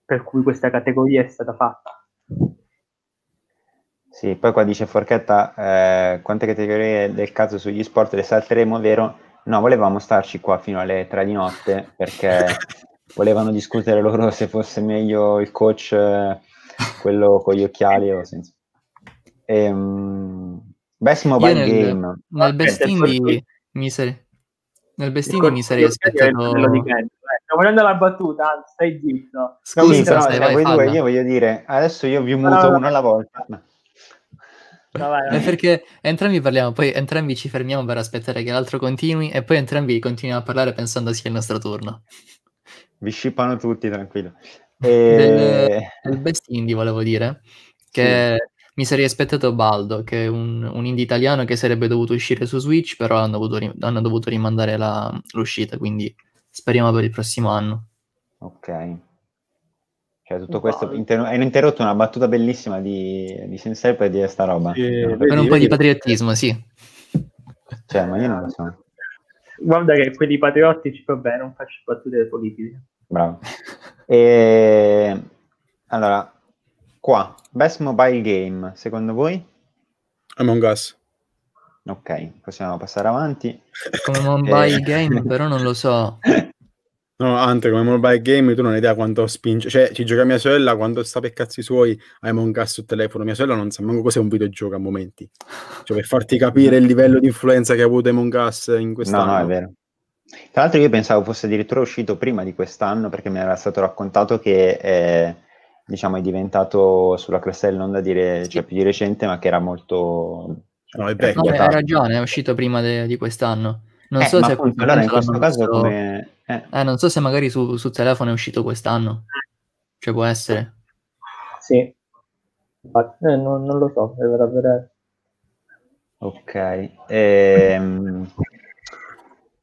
per cui questa categoria è stata fatta. Sì, poi qua dice Forchetta eh, quante categorie del caso sugli sport le salteremo, vero? No, volevamo starci qua fino alle 3 di notte perché volevano discutere loro se fosse meglio il coach, eh, quello con gli occhiali o senza. Ehm, best mobile nel- game. Nel best indie mi sarei... Nel best Il indie mi sarei è aspettato... eh. Stiamo prendendo la battuta, anzi, stai zitto. Scusa, Sì, però cioè, vai, voi due, io voglio dire, adesso io vi No, muto no, no. uno alla volta. No. No, vai, È vai. perché entrambi parliamo, poi entrambi ci fermiamo per aspettare che l'altro continui e poi entrambi continuiamo a parlare pensando sia il nostro turno. Vi scippano tutti, tranquillo. Del, E... del best indie volevo dire che mi sarei aspettato Baldo, che è un, un indie italiano che sarebbe dovuto uscire su Switch, però hanno dovuto, ri- hanno dovuto rimandare la- l'uscita, quindi speriamo per il prossimo anno. Ok. Cioè, tutto Un questo inter- hai interrotto una battuta bellissima di, di Sensei per dire sta roba. Sì, No, Per un po' di patriottismo, sì. Cioè, ma io non lo so. Guarda che quelli patriottici, vabbè, non faccio battute politiche. Bravo. E... Allora, qua, best mobile game, secondo voi? Among Us. Ok, possiamo passare avanti. Come mobile Eh. game, però non lo so. No, Ante, come mobile game tu non hai idea quanto spinge. Cioè, ci gioca mia sorella quando sta per cazzi suoi a Among Us sul telefono. Mia sorella non sa manco cos'è un videogioco a momenti. Cioè, per farti capire il livello di influenza che ha avuto Among Us in No, quest'anno. no, è vero. Tra l'altro io pensavo fosse addirittura uscito prima di quest'anno perché mi era stato raccontato che eh, diciamo è diventato sulla cresta dell'onda dire, cioè, più di recente ma che era molto No, è No, vecchio. hai datato. ragione, è uscito prima de- di quest'anno. Non Eh, so ma se appunto, allora in questo caso messo- come... eh, Eh, non so se magari su, su telefono è uscito quest'anno. Cioè può essere. Sì. Infatti, eh, non, non lo so, devo davvero... Ok. Ehm,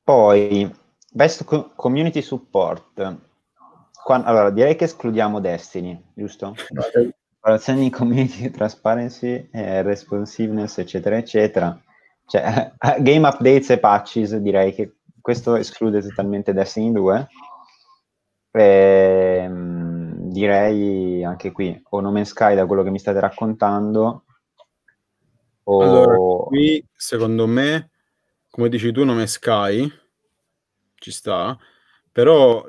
poi, best co- community support. Qua- allora, direi che escludiamo Destiny, giusto? Valutazioni di community, transparency, eh, responsiveness, eccetera, eccetera. Cioè, game updates e patches, direi che questo esclude totalmente Destiny 2. Ehm, direi anche qui, o No Man's Sky da quello che mi state raccontando, o... Allora, qui secondo me, come dici tu, nome Sky ci sta, però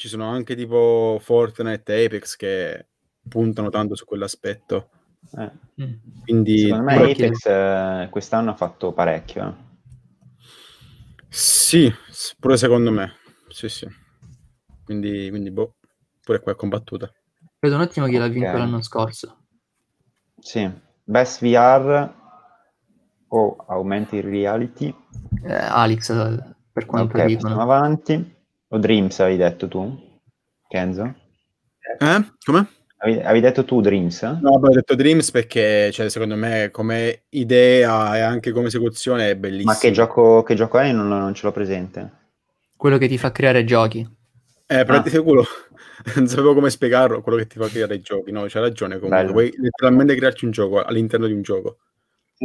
ci sono anche tipo Fortnite e Apex che puntano tanto su quell'aspetto. eh, Mm. Quindi secondo me Apex eh, quest'anno ha fatto parecchio. eh. sì, pure secondo me. Sì, sì. Quindi, quindi boh, pure qua è combattuta. Vedo un attimo chi l'ha vinto l'anno scorso. Sì, Best VR o Augmented Reality. Eh, Alex, per quanto Ok, dicono. passiamo avanti. O Dreams avevi detto tu, Kenzo? Eh? Come? Avevi, avevi detto tu Dreams? No, ho detto Dreams perché cioè, secondo me come idea e anche come esecuzione è bellissimo. Ma che gioco, che gioco è? Non, non ce l'ho presente. Quello che ti fa creare giochi. Eh, però Ah. di sicuro non sapevo come spiegarlo, quello che ti fa creare i giochi, no? C'hai ragione comunque. Bello. Puoi letteralmente crearci un gioco all'interno di un gioco.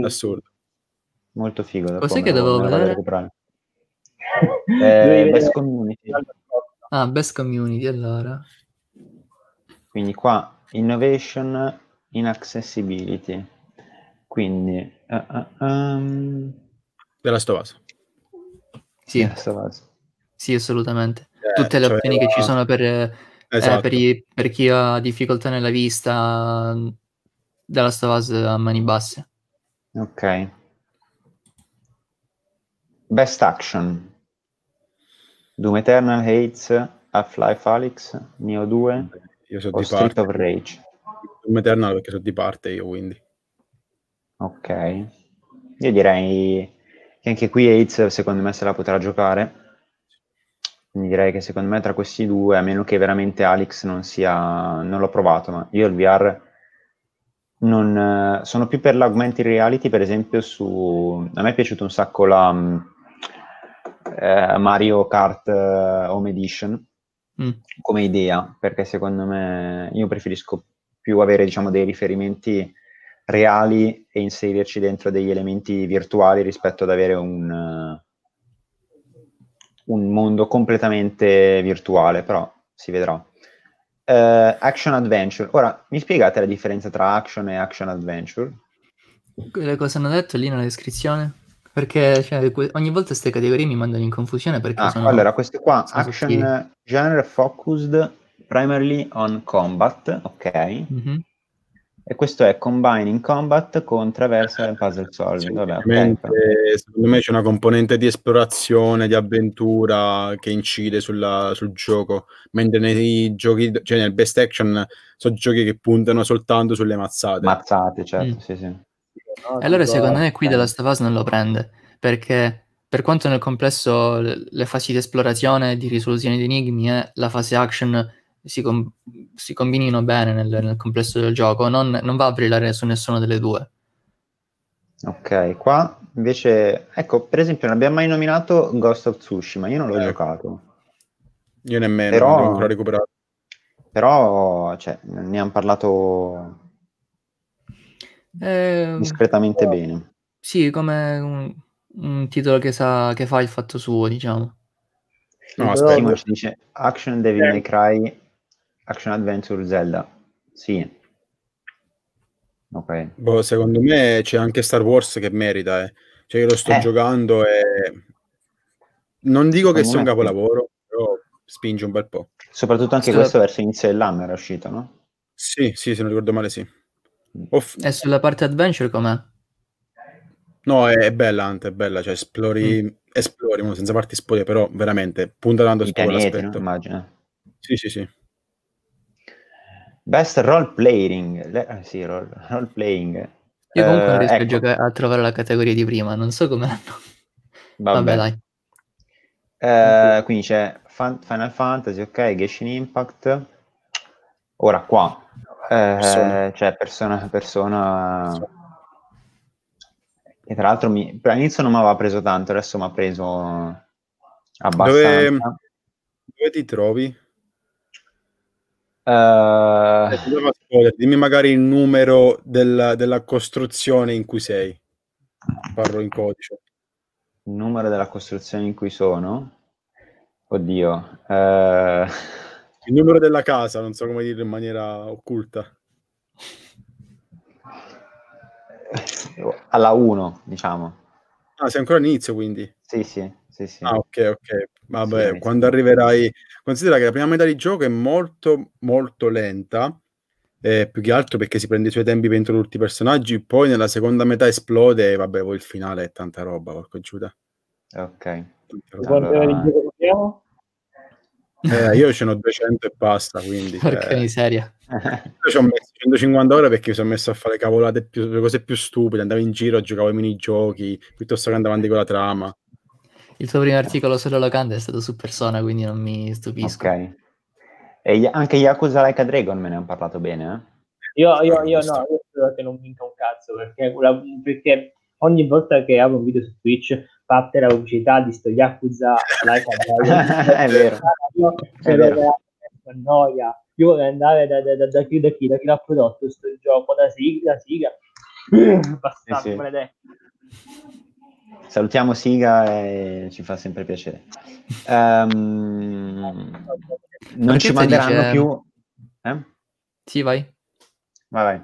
Assurdo. Molto figo. Cos'è che dovevo vedere? Eh, best Community. Ah, Best Community, allora. Quindi qua Innovation in Accessibility. Quindi... eh, eh, ehm, Della Stovas. Sì, Us. sì, assolutamente. Eh, Tutte le cioè, opzioni che ci la- sono per eh, Eh, Esatto. per, i- per chi ha difficoltà nella vista, of Us a mani basse. Ok. Best Action. Doom Eternal, Hades, Half-Life Alyx, Neo 2 Io sono o di Street parte. of Rage. Doom Eternal perché sono di parte io, quindi. Ok. Io direi che anche qui Hades secondo me se la potrà giocare. Quindi direi che secondo me tra questi due, a meno che veramente Alex non sia... non l'ho provato, ma io il VR non... sono più per l'augmented reality, per esempio su... A me è piaciuto un sacco la eh, Mario Kart eh, Home Edition Mm. come idea, perché secondo me io preferisco più avere diciamo dei riferimenti reali e inserirci dentro degli elementi virtuali rispetto ad avere un, eh, un mondo completamente virtuale, però si vedrà. Eh, action Adventure. Ora, mi spiegate la differenza tra action e action adventure? Le cose hanno detto lì nella descrizione? Perché cioè, ogni volta queste categorie mi mandano in confusione perché Ah, sono... allora, queste qua, sono action sottili. genre focused primarily on combat, ok? Mhm. E questo è combining combat con traversal e puzzle solving. Vabbè, ok, Ovviamente, però- secondo me c'è una componente di esplorazione, di avventura che incide sulla- sul gioco, mentre nei giochi, cioè nel best action, sono giochi che puntano soltanto sulle mazzate. Mazzate, certo, Mm. sì, sì. E allora secondo me qui. The Last of Us non lo prende, perché per quanto nel complesso le, fasi di esplorazione e di risoluzione di enigmi e la fase action si, com- si combinino bene nel, nel complesso del gioco, non, non va a brillare su nessuna delle due. Ok, qua invece, ecco, per esempio, non abbiamo mai nominato Ghost of Tsushima, io non l'ho Eh. giocato, Io nemmeno, Però- non devo ancora recuperare. però cioè, ne hanno parlato Eh, discretamente bene. sì, come un, un titolo che, sa, che fa il fatto suo, diciamo. No, aspetta, Primo ci dice Action Devil May Cry, Action Adventure Zelda. Sì. Ok. boh, secondo me c'è anche Star Wars che merita, eh. Cioè io lo sto Eh. giocando e non dico che sia un capolavoro, però spinge un bel po'. Soprattutto anche Sulla- questo verso inizio dell'anno era uscito, no? Sì, sì, se non ricordo male, sì. Off- E sulla parte adventure com'è? No, è, è bella, Ante, è bella, cioè esplori, esplori, uno senza farti spoiler, però veramente punta tanto su pianeti, no? quell'aspetto. Immagino. Sì, sì, sì. Best role playing. Le- eh, sì, role, role playing. Io comunque non Eh, riesco a, ecco, giocare- a trovare la categoria di prima, non so come l'hanno. vabbè. Vabbè, dai. Eh, quindi c'è Fan- Final Fantasy, ok, Genshin Impact. Ora qua eh, Persona. c'è persona, persona che tra l'altro mi, all'inizio non mi aveva preso tanto, adesso mi ha preso abbastanza. Dove ti trovi? Eh, Eh, ti devo spoiler, Dimmi magari il numero della, della costruzione in cui sei. Parlo in codice. il numero della costruzione in cui sono. Oddio. eh, Il numero della casa, non so come dirlo in maniera occulta. alla 1, diciamo. Ah, sei ancora all'inizio, quindi. Sì, sì, sì, sì. Ah, ok, ok. Vabbè, Sì, quando arriverai... Considera che la prima metà di gioco è molto, molto lenta, eh, più che altro perché si prende i suoi tempi per introdurre i personaggi, poi nella seconda metà esplode e vabbè, poi il finale è tanta roba, porco Giuda. Ok. Allora- di gioco abbiamo? Eh, io ce n'ho 200 e basta, quindi... Porca cioè, miseria. io ci ho messo 150 ore perché mi sono messo a fare cavolate più, le cose più stupide, andavo in giro, giocavo ai minigiochi, piuttosto che andavo avanti con la trama. Il tuo primo articolo sulla locanda è stato su Persona, quindi non mi stupisco. Ok. E anche Yakuza Like a Dragon me ne hanno parlato bene, eh? Io, io, io no, io spero che non vinca un cazzo perché, perché ogni volta che apro un video su Twitch parte la pubblicità di sto Yakuza Like. È vero. Io, È vero. noia. Io vorrei andare da, da, da, da chi, da chi, da chi l'ha prodotto sto gioco, da Siga, da Siga. Bastardo Sì, sì. maledetto. Salutiamo Siga e ci fa sempre piacere. Ehm, non ci manderanno dice- più... Eh? Sì, vai. Vai, vai.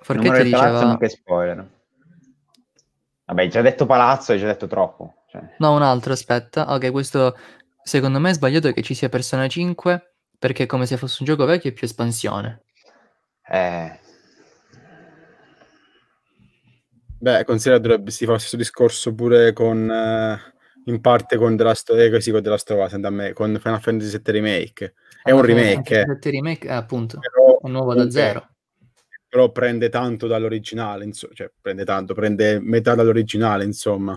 Forchetta diceva... ma che spoiler. Vabbè, hai già detto palazzo, hai già detto troppo. Cioè, No, un altro, aspetta. Ok, questo secondo me è sbagliato che ci sia Persona 5 Perché è come se fosse un gioco vecchio e più espansione. Eh, Beh, considera dovrebbe si fa lo stesso discorso pure con eh, in parte con The Last, eh, così, con The Last of Us, da me, con Final Fantasy VII Remake. È un remake, eh, Anche remake, eh, appunto, però, è nuovo da zero. Però prende tanto dall'originale, inso- cioè prende tanto, prende metà dall'originale, insomma.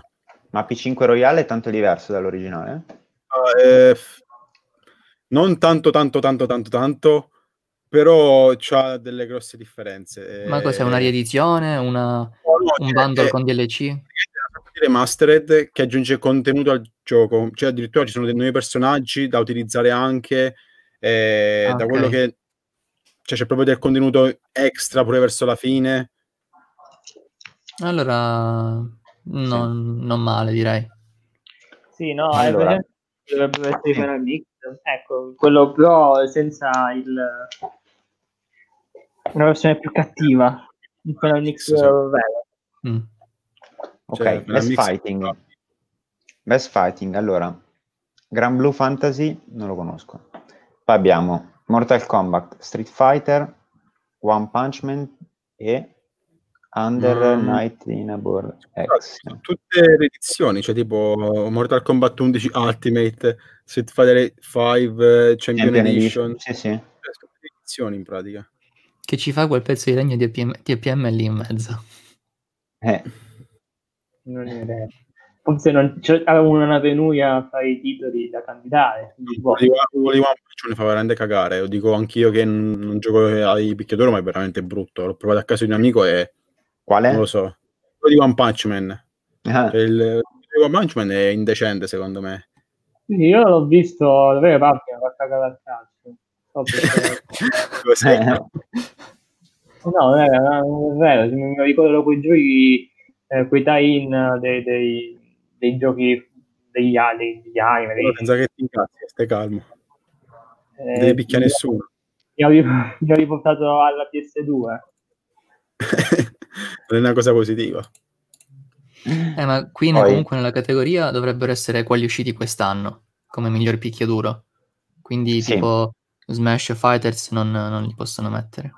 ma P5 Royale è tanto diverso dall'originale? Ah, eh, non tanto, tanto, tanto, tanto, tanto, però c'ha delle grosse differenze. Ma cos'è, Eh, una riedizione, una- no, no, un bundle è- con DLC? remastered che aggiunge contenuto al gioco, cioè addirittura ci sono dei nuovi personaggi da utilizzare anche eh, Ah, da ok. quello che cioè c'è proprio del contenuto extra pure verso la fine. Allora, non, non male, direi. Sì, no, Allora. dovrebbero essere i Sì. Final Mix. Ecco, quello pro senza il... una versione più cattiva. Un Final Mix Sì, sì. vero. Mm. Ok, Cioè, Best mix- Fighting. Best Fighting, allora. Gran Blue Fantasy, non lo conosco. Poi abbiamo Mortal Kombat, Street Fighter, One Punch Man e Under Mm. Night in a Bor X. Tutte le edizioni, cioè tipo Mortal Kombat 11 Ultimate, Street Fighter 5 Champion, Champion Edition, Edition, Sì, sì. Cioè, tutte edizioni in pratica. Che ci fa quel pezzo di legno di EPM, TPM lì in mezzo. Eh, Non è vero. Forse non c'è avevano una penuria fra i titoli da candidare. boh. One Punch mi fa veramente cagare. Lo dico anch'io che non, non gioco ai picchiaduro, ma è veramente brutto. L'ho provato a casa di un amico e quale? non lo so. Quello di One Punch Man. Ah, Cioè, il di One Punch Man è indecente, secondo me. Quindi io l'ho visto davvero rapida, va a cagare al calcio. So perché- Cos'è? eh, No, non è, non è vero, mi ricordo quei giochi, eh, quei tie-in dei, dei, dei giochi degli, dei- degli anime. dei- Pensa che ti incazzi, stai calmo. eh, Non devi picchiare nessuno. Mi ho, ri- mi ho riportato alla PS2. non è una cosa positiva. Eh, ma qui Poi- comunque nella categoria dovrebbero essere quelli usciti quest'anno come miglior picchiaduro. Quindi Sì. tipo Smash e Fighters non, non li possono mettere.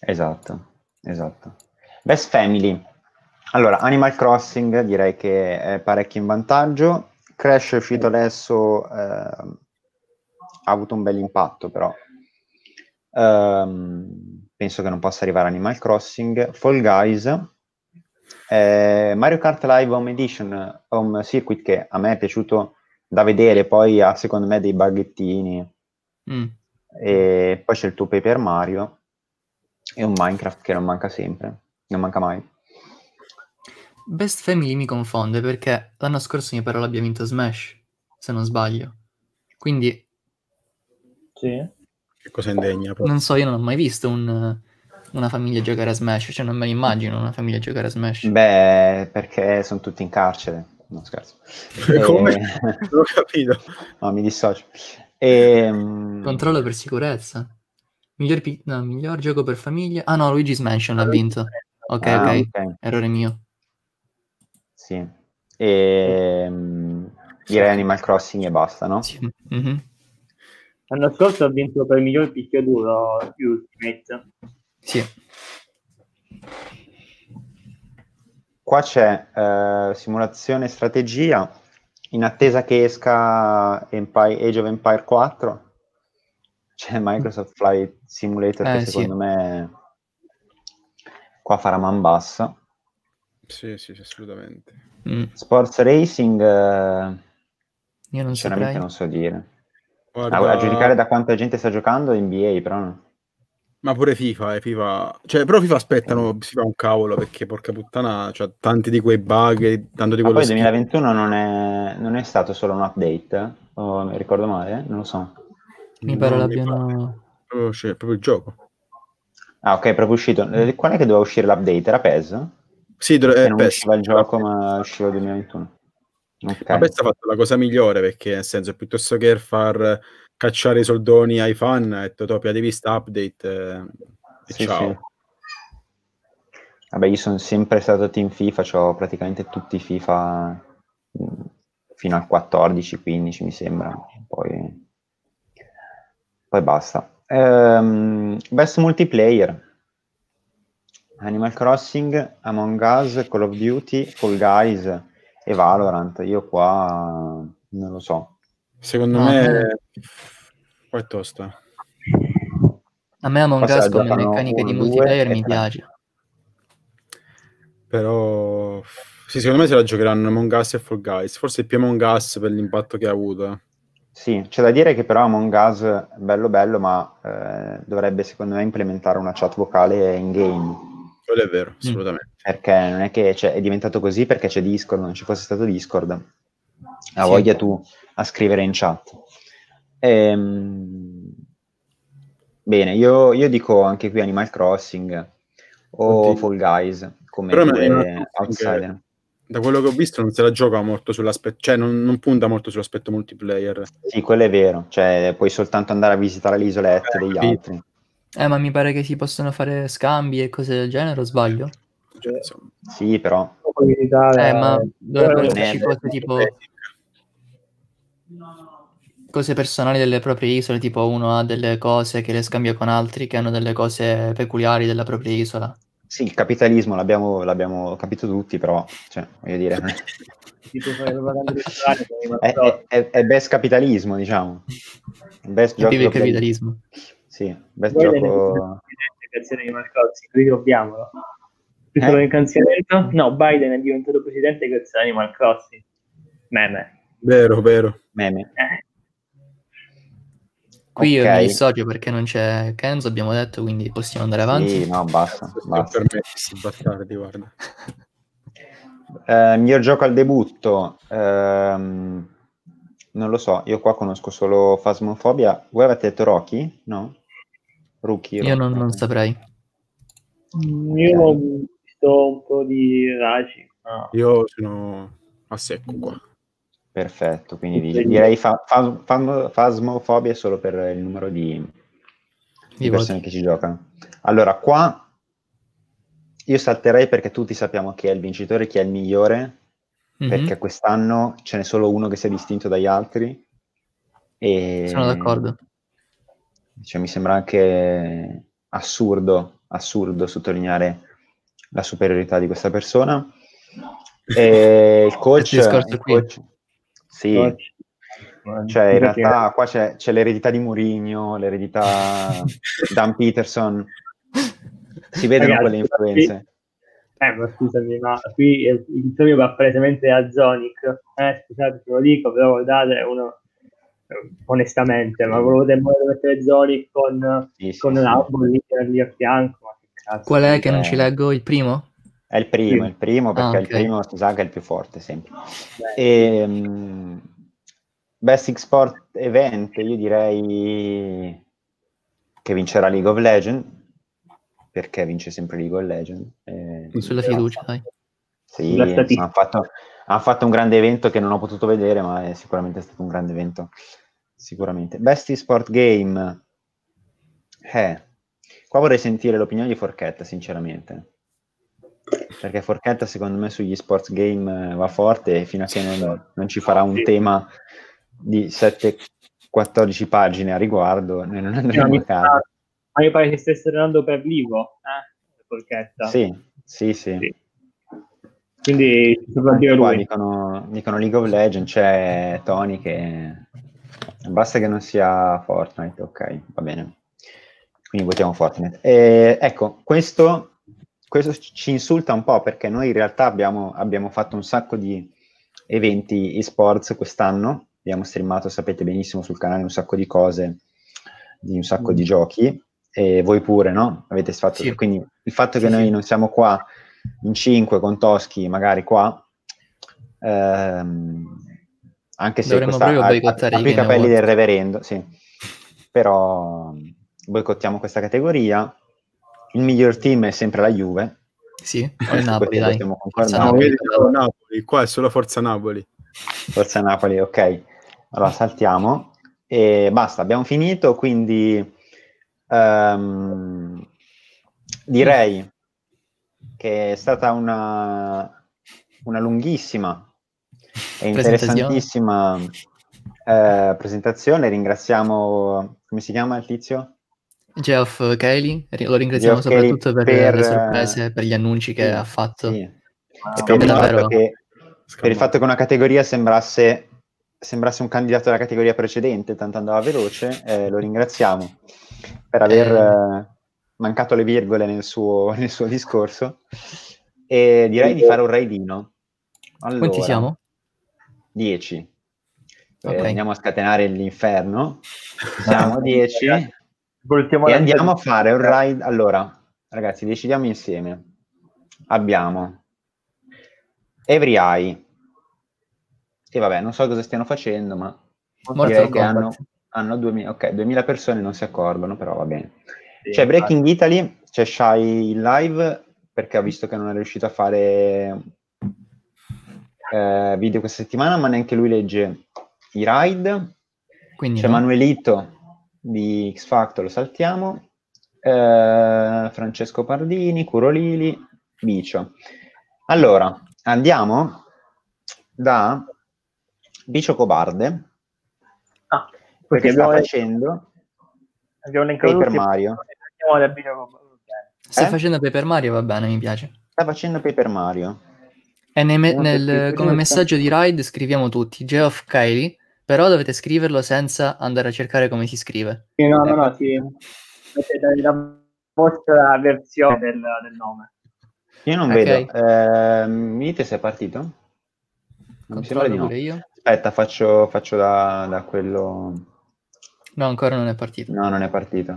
Esatto, esatto. Best Family. Allora, Animal Crossing direi che è parecchio in vantaggio. Crash è uscito adesso, ehm, ha avuto un bel impatto però. Ehm, penso che non possa arrivare Animal Crossing. Fall Guys. eh, Mario Kart Live Home Edition, Home Circuit che a me è piaciuto da vedere, poi ha secondo me dei buggettini. Mm. E poi c'è il tuo Paper Mario e un Minecraft che non manca sempre, non manca mai. Best Family mi confonde perché l'anno scorso mi pare l'abbia vinto Smash, se non sbaglio. Quindi Sì. Che cosa indegna. proprio. non so, io non ho mai visto un- una famiglia giocare a Smash, cioè non me ne immagino una famiglia giocare a Smash. Beh, perché sono tutti in carcere, no scherzo. Come? Eh, Non ho capito. no, mi dissocio. Ehm, Controllo per sicurezza. Miglior, pi- no, miglior gioco per famiglia. Ah no, Luigi's Mansion l'ha vinto. Ok, ah, ok, ok, errore mio. Sì. Ehm, direi Animal Crossing e basta, no? Sì. mhm. L'anno scorso ha vinto per il miglior picchiaduro Ultimate. Sì. Qua c'è eh, simulazione strategia, in attesa che esca Empire- Age of Empire 4, c'è Microsoft Flight Simulator Eh, che sì. secondo me qua farà man bassa. Sì, sì, sì, assolutamente. Mm, Sports Racing, eh, Io non sinceramente saprei. non so dire. Guarda, A, a giudicare da quanta gente sta giocando NBA, però no. Ma pure FIFA, eh, FIFA... Cioè, però FIFA aspettano, si fa un cavolo, perché porca puttana, c'ha tanti di quei bug, tanto di Ma quello poi schifo. 2021 non è, non è stato solo un update, eh? o mi ricordo male? Non lo so. Mi pare l'abbiano... Proprio, cioè, proprio il gioco. Ah, ok, è proprio uscito. Eh, Qual è che doveva uscire l'update? Era PES? Sì, dro- eh, non PES. usciva il gioco, ma usciva il 2021. Ok. Ma PES ha fatto la cosa migliore, perché nel senso, piuttosto che far cacciare i soldoni ai fan, ha detto, "Toh, piatevi sta update eh, e Sì, ciao. sì. Vabbè, io sono sempre stato team FIFA, ho praticamente tutti i FIFA mh, fino al 14-15 mi sembra. Poi Poi basta. Ehm, best multiplayer. Animal Crossing, Among Us, Call of Duty, Fall Guys e Valorant. Io qua non lo so. Secondo No, me qua è tosta. A me Among Us la con le giocano meccaniche di multiplayer mi piace. Però sì, secondo me se la giocheranno Among Us e Fall Guys. Forse più Among Us per l'impatto che ha avuto. Sì, c'è da dire che però Among Us è bello bello, ma eh, dovrebbe secondo me implementare una chat vocale in game. Quello è Mm. vero, assolutamente. Perché non è che c'è- è diventato così perché c'è Discord, non ci fosse stato Discord. Ha Sì. voglia tu a scrivere in chat. Ehm, Bene, io, io dico anche qui Animal Crossing o Oddio. Fall Guys come Però due outsider. Da quello che ho visto non se la gioca molto sull'aspetto, cioè non, non punta molto sull'aspetto multiplayer. Sì, quello è vero, cioè puoi soltanto andare a visitare le isolette Eh, degli capito. altri. Eh, ma mi pare che si possono fare scambi e cose del genere, o sbaglio? Cioè, Sì, però Eh, ma dovrebbero esserci cose tipo cose personali delle proprie isole, tipo uno ha delle cose che le scambia con altri che hanno delle cose peculiari della propria isola. sì, il capitalismo l'abbiamo, l'abbiamo capito tutti, però, cioè, voglio dire, Animal è, è, è best capitalismo, diciamo. Best vive il gioco capitalismo. Sì, Biden è gioco... diventato presidente grazie ad Animal Crossing, ricordiamolo. Eh? Incanzionamento? No, Biden è diventato presidente grazie ad Animal Crossing. Meme. vero, vero. Meme. Eh, Qui io Ok. mi dissocio perché non c'è Kenzo, abbiamo detto, quindi possiamo andare avanti. Sì, no, basta, basta. Per me questi bastardi, guarda. Eh, miglior gioco al debutto, ehm, non lo so, io qua conosco solo Phasmophobia. Voi avete detto Rocky? No? Rookie? Io non, non saprei. Io ho visto un po' di Raci. Ah. Io sono a secco qua. Perfetto, quindi di- direi fa- fa- fa- Phasmophobia solo per il numero di, di persone voti. che ci giocano. Allora, qua io salterei perché tutti sappiamo chi è il vincitore, chi è il migliore, Mhm, perché quest'anno ce n'è solo uno che si è distinto dagli altri. E, Sono d'accordo. Cioè, mi sembra anche assurdo, assurdo sottolineare la superiorità di questa persona. E il coach, il coach- sì, cioè in realtà qua c'è, c'è l'eredità di Mourinho, l'eredità Dan Peterson, si vedono Ragazzi, quelle influenze. Eh, ma scusami, ma qui eh, il Vittorio va palesemente a Zonic. Eh, scusate se lo dico, però guardate, uno onestamente, ma volete mettere Zonic con, Sì, sì, con sì. lì, lì a fianco? Ma che cazzo? Qual è che non ci leggo? Il primo? È il primo, Sì. il primo perché Ah, il ok. primo si sa che è il più forte sempre. Beh, E, mm, Best Sport Event, io direi che vincerà League of Legends, perché vince sempre League of Legends. Eh, Sulla fiducia, dai. Sì, hanno fatto, hanno fatto un grande evento che non ho potuto vedere, ma è sicuramente stato un grande evento. Sicuramente. Best Sport Game. Eh, qua vorrei sentire l'opinione di Forchetta, sinceramente. Perché Forchetta, secondo me, sugli sports game eh, va forte e fino a che non, non ci farà un tema di 7-14 pagine a riguardo, noi non no, andremo a casa. sa- ma mi pare che stesse allenando per l'Ivo, eh? Porchetta. Sì, sì, sì. Sì. Quindi dire lui. dicono, dicono League of Legends, c'è Tony che basta che non sia Fortnite, ok, va bene. Quindi votiamo Fortnite. E, ecco, questo, questo ci insulta un po' perché noi in realtà abbiamo, abbiamo fatto un sacco di eventi esports quest'anno, abbiamo streamato, sapete benissimo, sul canale un sacco di cose, di un sacco di giochi, e voi pure, no? Avete fatto, Sì. quindi il fatto che Sì, noi sì. non siamo qua in 5 con Toschi, magari qua, ehm, anche se Dovremmo questa proprio boicottare ha i capelli del reverendo, sì. Però boicottiamo questa categoria. Il miglior team è sempre la Juve. Sì, o il Napoli, dai. Forza Napoli. Napoli, qua è solo Forza Napoli. Forza Napoli, ok. Allora saltiamo e basta, abbiamo finito, quindi ehm, direi che è stata una, una lunghissima e Presentazione. interessantissima Eh, presentazione, ringraziamo, come si chiama il tizio? Geoff Kelly, lo ringraziamo Geoff soprattutto per, per, le sorprese, per gli annunci che sì, ha fatto. Sì. E per, il davvero- fatto che, per il fatto che una categoria sembrasse, sembrasse un candidato della categoria precedente, tanto andava veloce, eh, lo ringraziamo per aver Eh. Eh, mancato le virgole nel suo, nel suo discorso. E direi di fare un raidino. Allora, Quanti siamo? 10. Ok. andiamo a scatenare l'inferno. Siamo 10. Voltiamo E andiamo a fare un ride. Allora, ragazzi, decidiamo insieme. Abbiamo Every Eye. E vabbè, non so cosa stiano facendo, ma Mortal direi che hanno, hanno 2000, ok, 2000 persone non si accorgono, però va bene. Sì, C'è Breaking Italy, c'è Shai in live perché ha visto che non è riuscito a fare eh, video questa settimana, ma neanche lui legge i ride. Quindi C'è no. Manuelito di X Factor, lo saltiamo. Eh, Francesco Pardini, Curolili, Bicio. Allora, andiamo da Bicio Cobarde, Ah, perché sta facendo abbiamo le Paper. Mario. Andiamo da. Stai Eh? facendo Paper Mario, va bene, mi piace. Sta facendo Paper Mario. E nel- scritto come messaggio di ride scriviamo tutti Geoff Kylie, però dovete scriverlo senza andare a cercare come si scrive. Sì, no, no, no, sì. Mettete la vostra versione del, del nome. Io non Ok. vedo. Eh, mi dite se è partito? Non mi sembra di no. io. Aspetta, faccio, faccio da, da quello... No, ancora non è partito. No, non è partito.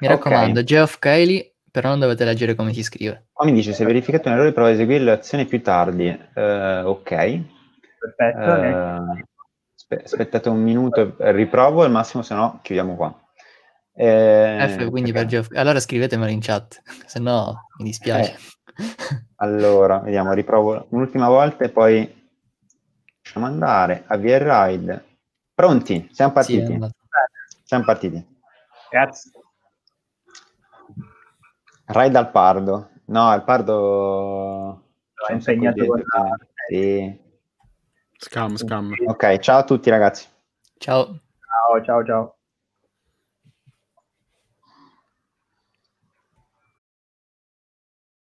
Mi Ok. raccomando, Geoff Kylie, però non dovete leggere come si scrive. Qua mi dice se verificato un errore prova a eseguire l'azione più tardi. Eh, ok. Perfetto. ok. Eh, aspe- aspettate un minuto, eh, riprovo al massimo, se no chiudiamo qua. Eh, F quindi per perché- Geoff. Allora scrivetemelo in chat, se no mi dispiace. Allora, vediamo, riprovo un'ultima volta e poi lasciamo andare. Avvia il ride. Pronti? Siamo Sì, partiti. andato. Siamo partiti. Grazie. Ride al pardo. No, il pardo... impegnato gente con la- Sì. Scam, scam. Ok, ciao a tutti ragazzi. Ciao. Ciao, ciao, ciao.